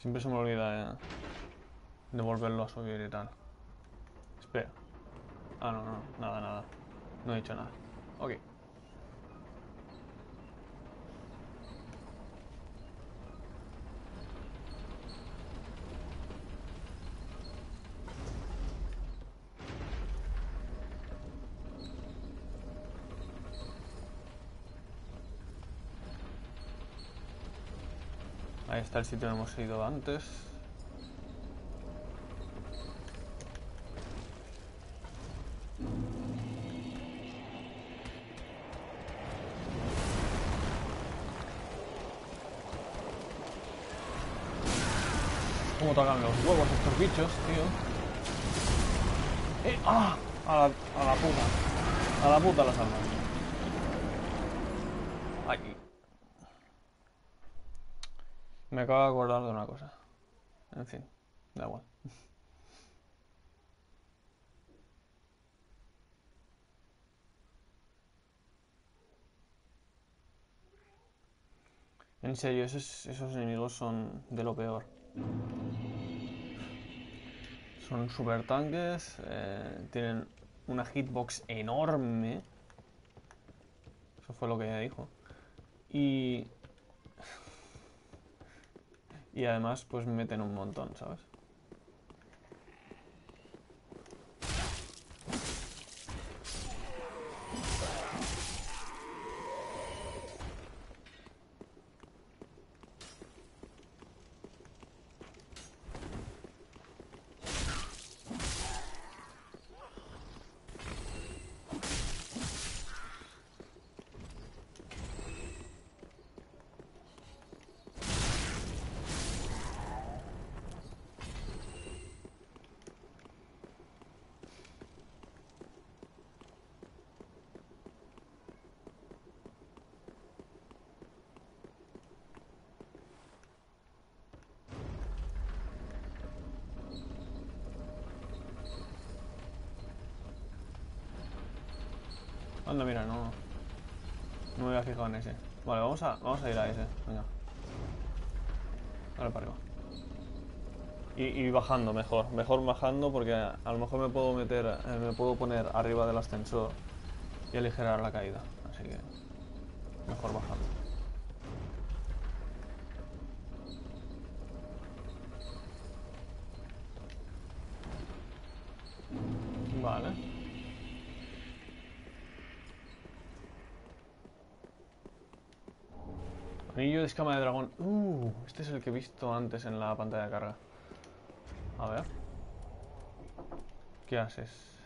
Siempre se me olvida eh, de volverlo a subir y tal. Espera. Ah, no, no, nada, nada. No he dicho nada. Ok. Ahí está el sitio donde hemos ido antes. ¿Cómo tocan los huevos estos bichos, tío? ¡Eh! ¡Ah! A la, a la puta. A la puta las almas. Ay. Me acabo de acordar de una cosa. En fin, da igual. En serio, esos, enemigos son de lo peor. Son super tanques, eh, tienen una hitbox enorme. Eso fue lo que ella dijo. Y y además, pues meten un montón, ¿sabes? Anda, mira, no. No me había fijado en ese. Vale, vamos a, ir a ese. Venga. Ahora para arriba. Y, bajando mejor. Mejor bajando porque a, a lo mejor me puedo meter, eh, me puedo poner arriba del ascensor y aligerar la caída. Así que mejor bajando. Vale. Anillo escama de dragón. Uh, este es el que he visto antes en la pantalla de carga. A ver. ¿Qué haces?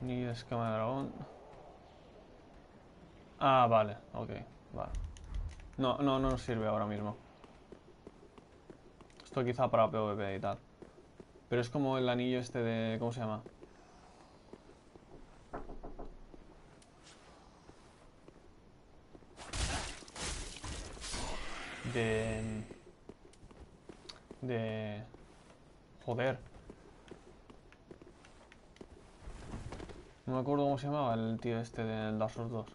Anillo de escama de dragón. Ah, vale, ok, vale. No, no, no nos sirve ahora mismo. Esto quizá para PvP y tal. Pero es como el anillo este de... ¿Cómo se llama? De... De... Joder. No me acuerdo cómo se llamaba el tío este del Dark Souls 2.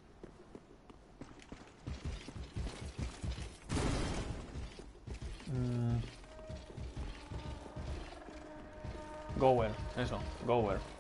Mm. Gower, eso, Gower.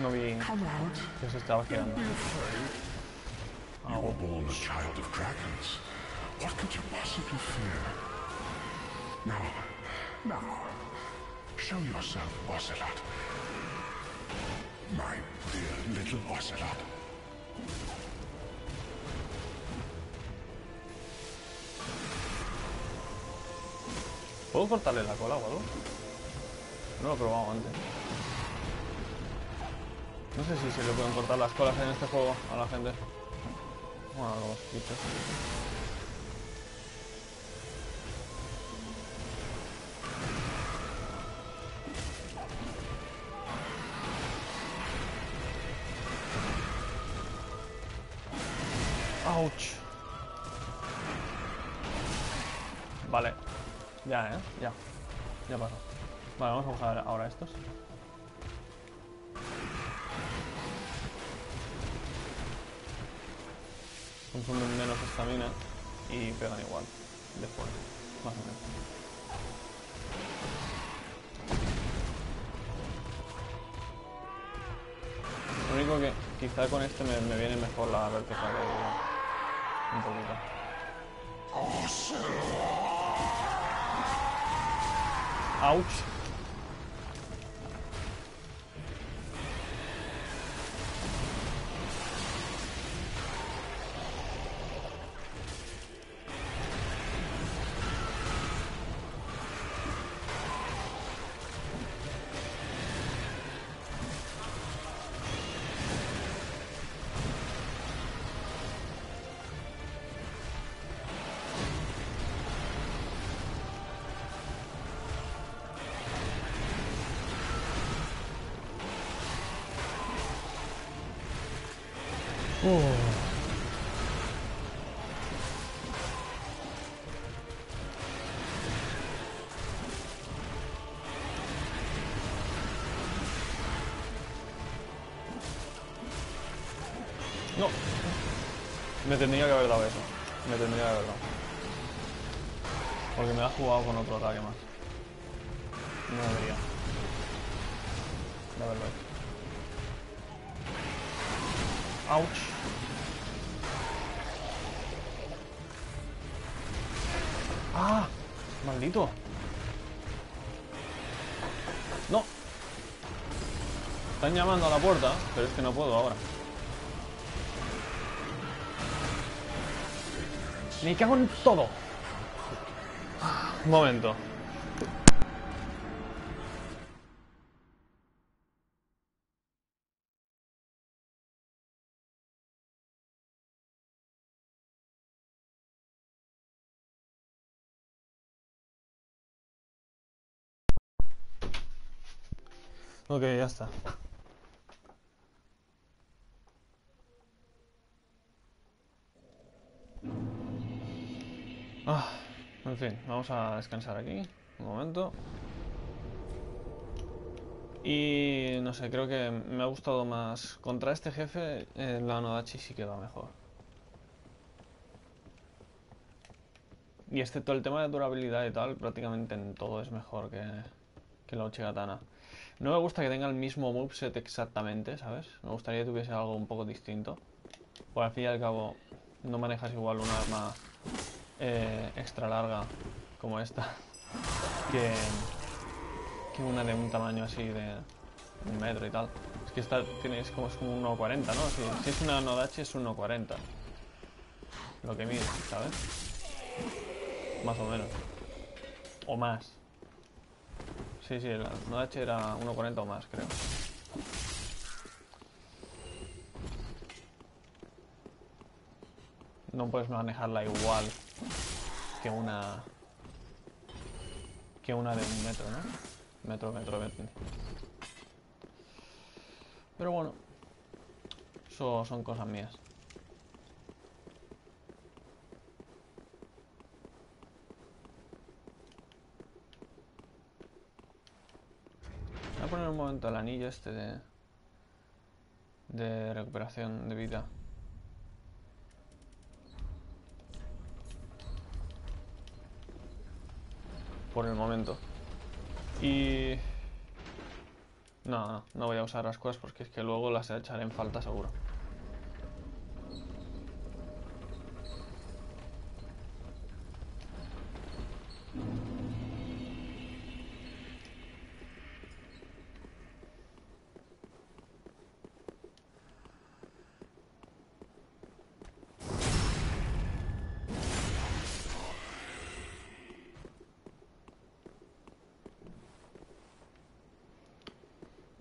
Out. no vi Come out. que se estaba Don't girando. be. You were born a child of dragons. What could you possibly fear? Now, now, show yourself, Ocelot. My dear little Ocelot. ¿Puedo cortarle la cola o algo? No lo he probado antes. No sé si se le pueden cortar las colas en este juego a la gente. Bueno, los bichos. Ouch. Vale. Ya, ¿eh? Ya. Ya pasó. Vale, vamos a usar ahora estos. Quizá con este me, me viene mejor la vertical. Un poquito. Ouch. Tendría que haber dado eso. Me tendría que haber dado. Porque me he jugado con otro ataque más. No debería. De haberlo hecho. Ouch. ¡Ah! ¡Maldito! ¡No! Están llamando a la puerta, pero es que no puedo ahora. Me cago todo. Momento. Ya está. Ah, en fin, vamos a descansar aquí. Un momento. Y no sé, creo que me ha gustado más. Contra este jefe, eh, la Nodachi sí que va mejor. Y excepto el tema de durabilidad y tal, prácticamente en todo es mejor que, que la Uchigatana. No me gusta que tenga el mismo moveset exactamente, ¿sabes? Me gustaría que tuviese algo un poco distinto. Por al fin y al cabo, no manejas igual un arma eh, extra larga como esta que, que una de un tamaño así de un metro y tal. Es que esta tiene, es como, es como un 1.40, ¿no? Si, es una Nodachi es un 1.40. Lo que mide, ¿sabes? Más o menos. O más. Sí, sí, la Nodachi era 1.40 o más, creo. No puedes manejarla igual que una... Que una de un metro, ¿no? Metro, metro, metro. Pero bueno. Eso son cosas mías. Voy a poner un momento el anillo este de... De recuperación de vida. Por el momento. Y... No, no, no voy a usar las cosas porque es que luego las echaré en falta seguro.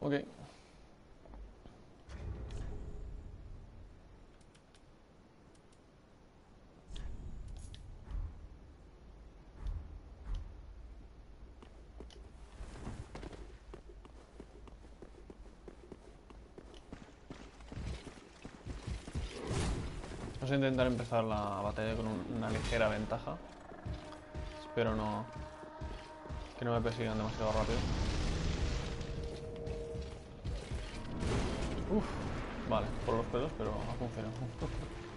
Ok. Vamos a intentar empezar la batalla con un- una ligera ventaja. Espero no... que no me persigan demasiado rápido. Uf, vale, por los pelos, pero ha funcionado.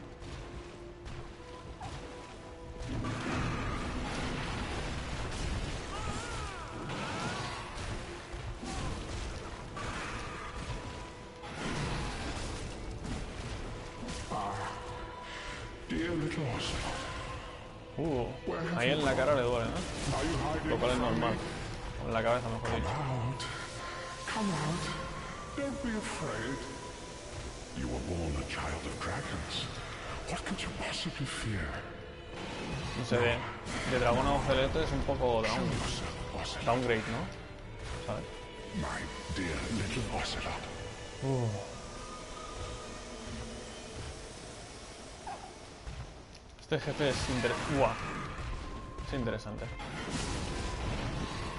downgrade, ¿no? ¿Sabes? My dear little Ocelot. Este jefe es interesante. Es interesante. Hay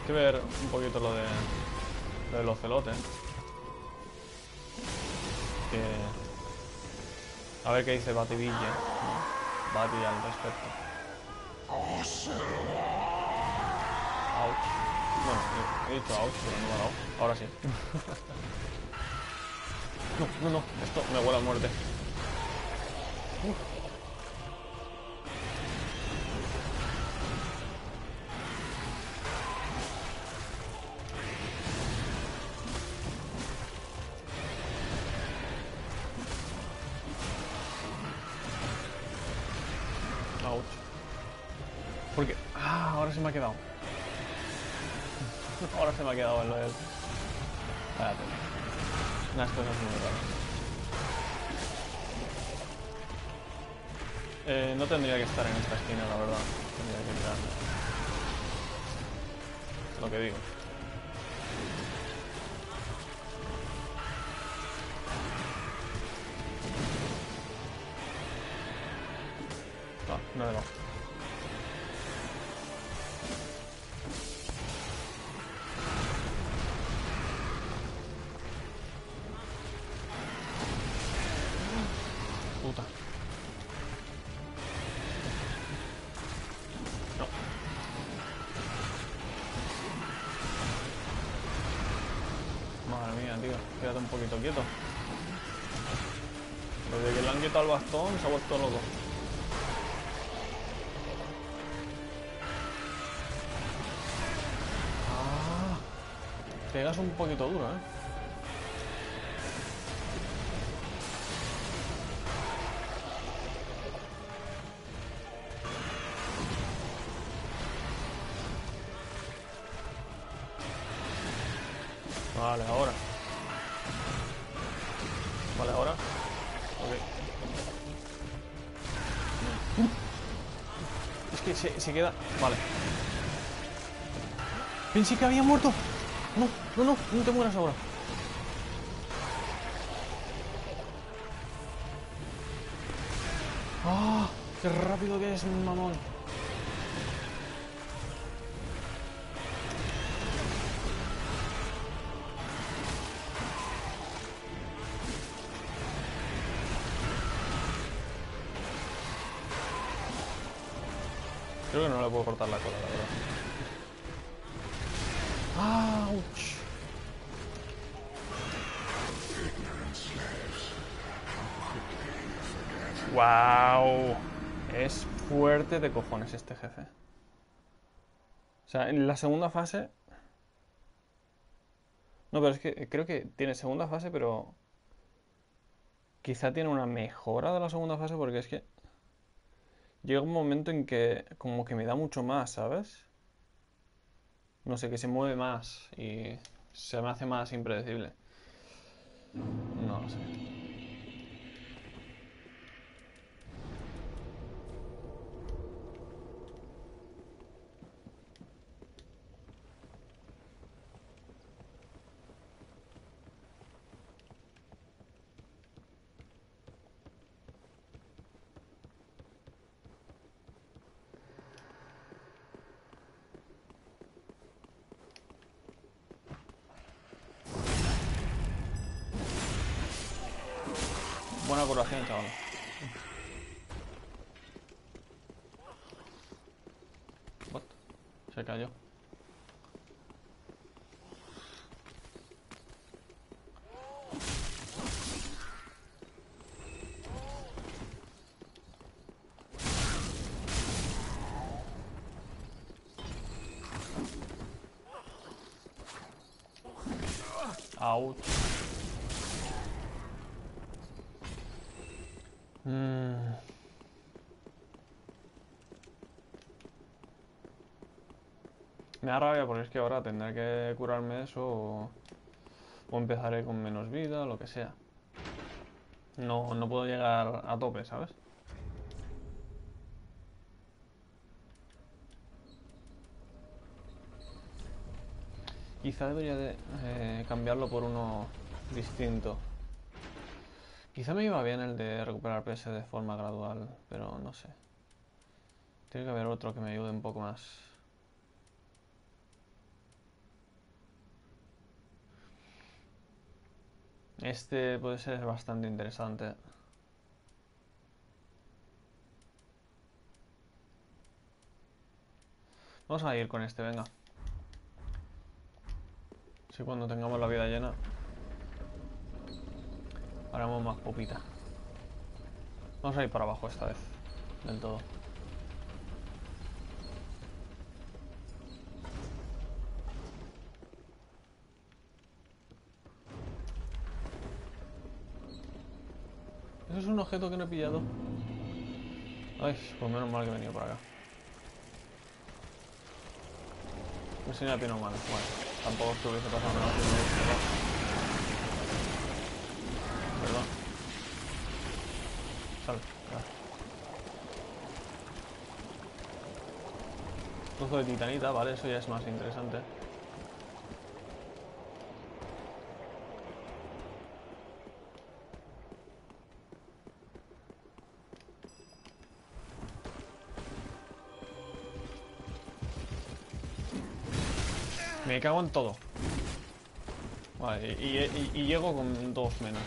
que ver un poquito lo de lo del ocelote. Que a ver qué dice Bativille, ¿no? Bati al respecto. Ouch. Bueno, he, he dicho ouch, pero no me ha dado. Ahora sí. no, no, no. Esto me huele a muerte. Ouch. Un poquito quieto. Desde que le han quitado el bastón se ha vuelto loco. Ah, pegas un poquito duro, ¿eh? Se, queda... Vale. Pensé que había muerto. No, no, no, no te mueras ahora. ¡Ah! ¡Qué rápido que es, mamón! ¡Wow! Es fuerte de cojones este jefe. O sea, en la segunda fase... No, pero es que creo que tiene segunda fase, pero... Quizá tiene una mejora de la segunda fase porque es que... Llega un momento en que como que me da mucho más, ¿sabes? No sé, que se mueve más y se me hace más impredecible. No lo sé. por la gente. Da rabia porque es que ahora tendré que curarme eso o, empezaré con menos vida, lo que sea. No, no puedo llegar a tope, ¿sabes? Quizá debería de eh, cambiarlo por uno distinto. Quizá me iba bien el de recuperar PS de forma gradual, pero no sé. Tiene que haber otro que me ayude un poco más. Este puede ser bastante interesante. Vamos a ir con este, venga. Si cuando tengamos la vida llena haremos más popita. Vamos a ir para abajo esta vez, del todo. Eso es un objeto que no he pillado. Ay, pues menos mal que he venido por acá. Me enseña a ti normal. Bueno, tampoco nada. no hubiese pegado. Perdón. Sal. ya. Trozo de titanita, vale, eso ya es más interesante. Me cago en todo. Vale, y, y- llego con dos menos.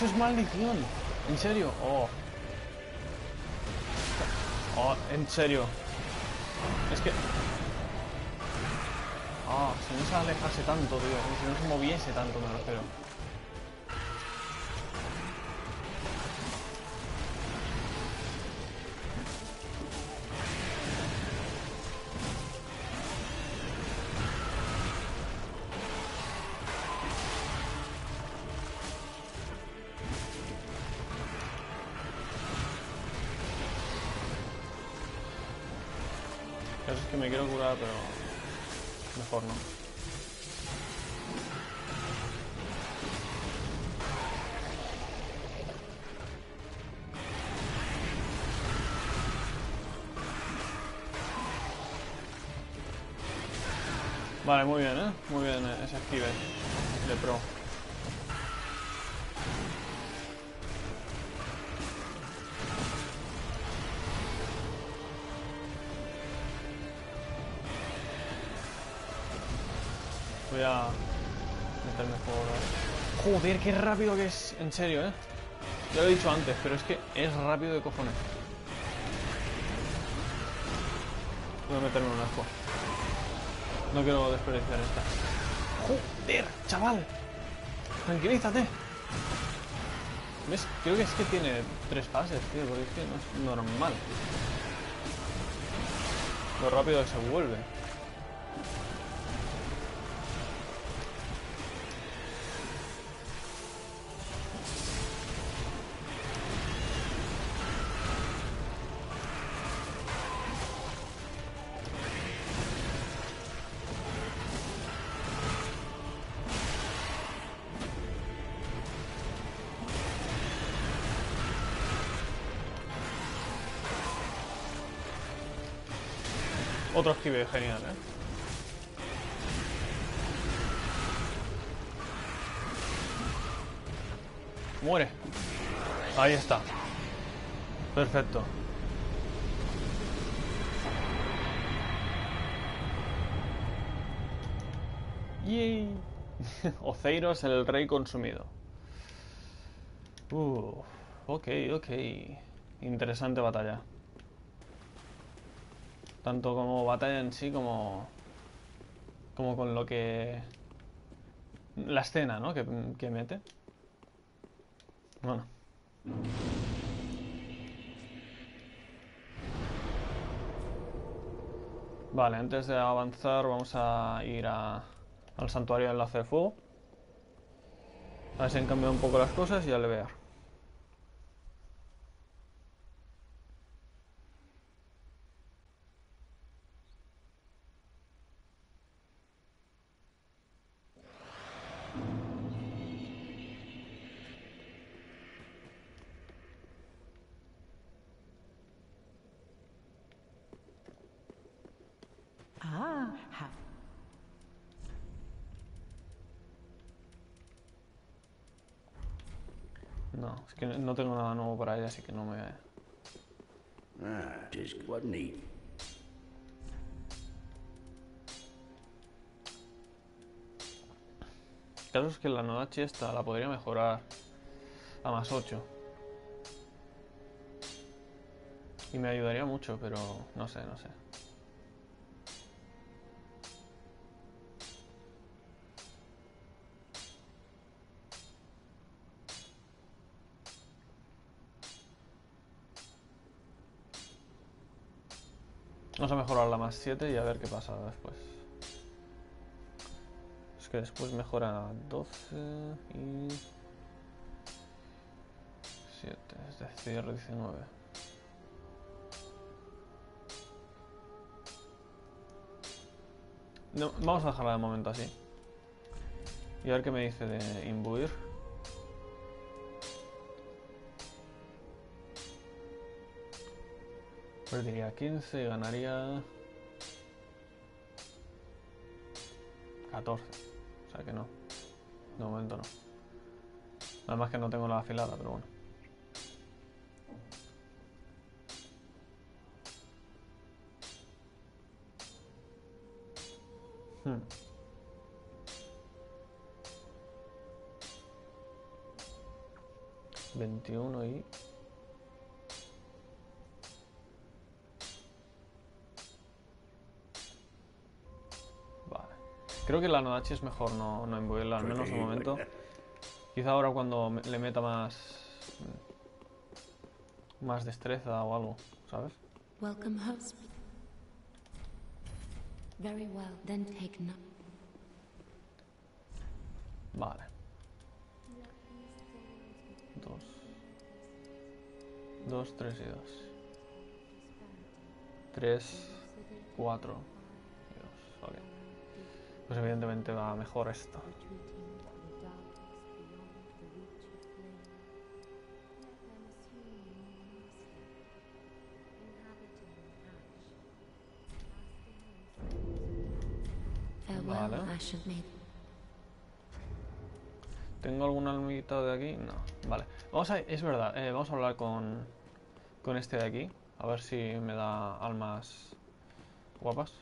Eso es maldición. En serio. Oh. Oh, en serio. Es que... Ah, si no se alejase tanto, tío. Si no se moviese tanto, me refiero. Mejor no. Vale, muy bien, ¿eh? Muy bien eh, ese active de pro. Joder, qué rápido que es, en serio, ¿eh? Ya lo he dicho antes, pero es que es rápido de cojones. Voy a meterme en un asco. No quiero desperdiciar esta. ¡Joder, chaval! Tranquilízate. ¿Ves? Creo que es que tiene tres fases, tío, porque es que no es normal. Lo rápido que se vuelve. Genial, ¿eh? Muere. Ahí está. Perfecto. Yay. Oceiros, el rey consumido. Uh, ok, ok. Interesante batalla. Tanto como batalla en sí como. como con lo que. La escena, ¿no? Que, que mete. Bueno. Vale, antes de avanzar vamos a ir al santuario del enlace de fuego. A ver si han cambiado un poco las cosas y ya le No, es que no tengo nada nuevo para ella, así que no me... Ah, just what neat. Claro es que la Nodachi esta la podría mejorar a más 8. Y me ayudaría mucho, pero no sé, no sé. Vamos a mejorar la más 7 y a ver qué pasa después. Es que después mejora 12 y 7, es decir, 19. No, vamos a dejarla de momento así. Y a ver qué me dice de imbuir. Perdería 15 y ganaría 14. O sea que no. De momento no. Nada más que no tengo la afilada, pero bueno. Hmm. Veintiuno y Creo que la Nodachi es mejor no, no imbuirla, al menos de momento. Quizá ahora cuando me- le meta más... Más destreza o algo, ¿sabes? Welcome, host. Very well, then take no. Vale. Dos. Dos, tres y dos. Tres, cuatro y dos. Ok. Pues evidentemente va mejor esto. Vale. ¿Tengo alguna almita de aquí? No. Vale. Vamos a... Es verdad. eh, vamos a hablar con... Con este de aquí. A ver si me da almas guapas.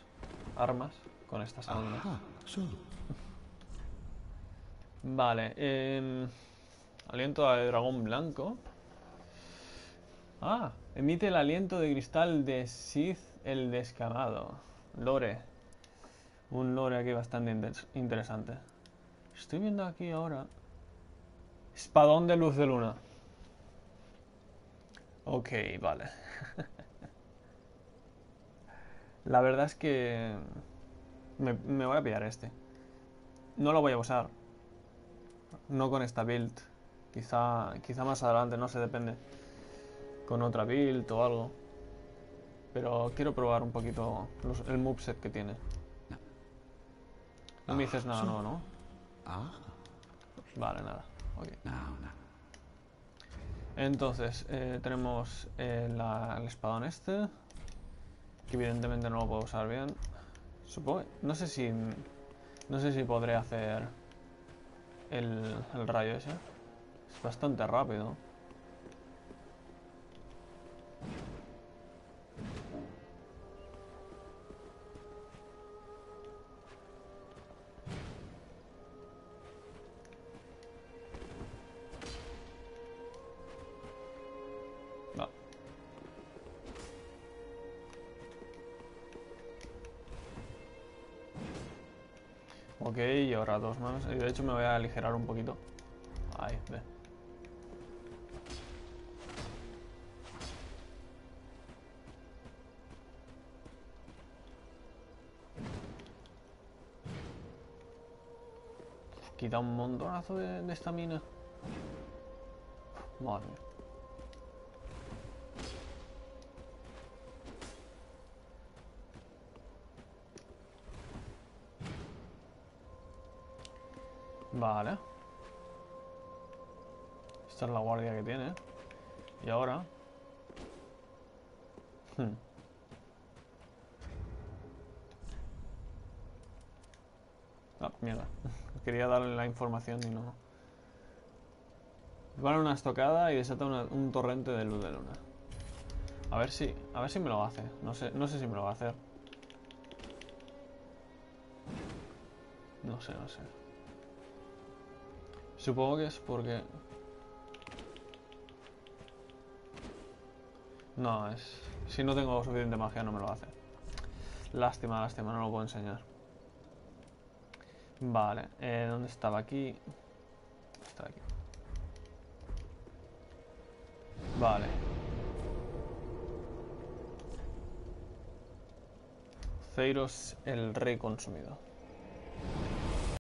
Armas. Con estas almas. So Vale. em, aliento de dragón blanco. Ah, emite el aliento de cristal de Sith el descamado. Lore. Un lore aquí bastante inter- interesante. Estoy viendo aquí ahora. Espadón de luz de luna. Ok, vale. La verdad es que me, me voy a pillar este. No lo voy a usar. No con esta build. Quizá, quizá más adelante, no sé, depende. Con otra build o algo. Pero quiero probar un poquito el moveset que tiene. No me dices nada nuevo, ¿no? ah, Vale, nada. Ok. now, now. Entonces, eh, tenemos eh, la- el espadón este. Que evidentemente no lo puedo usar bien. Supongo. No sé si. No sé si podré hacer. El, el rayo ese. Es bastante rápido. Y de hecho me voy a aligerar un poquito. Ahí, ve. Quita un montonazo de, de estamina. Madre mía. Vale. Esta es la guardia que tiene. Y ahora... Hmm. Ah, mierda. Quería darle la información y no... Vale una estocada y desata un torrente de luz de luna. A ver si... A ver si me lo hace. No sé, no sé si me lo va a hacer. No sé, no sé. Supongo que es porque... No, es, Si no tengo suficiente magia no me lo hace. Lástima, lástima, no lo puedo enseñar. Vale, eh, ¿dónde estaba aquí? Estaba aquí. Vale. Zeiros, el rey consumido.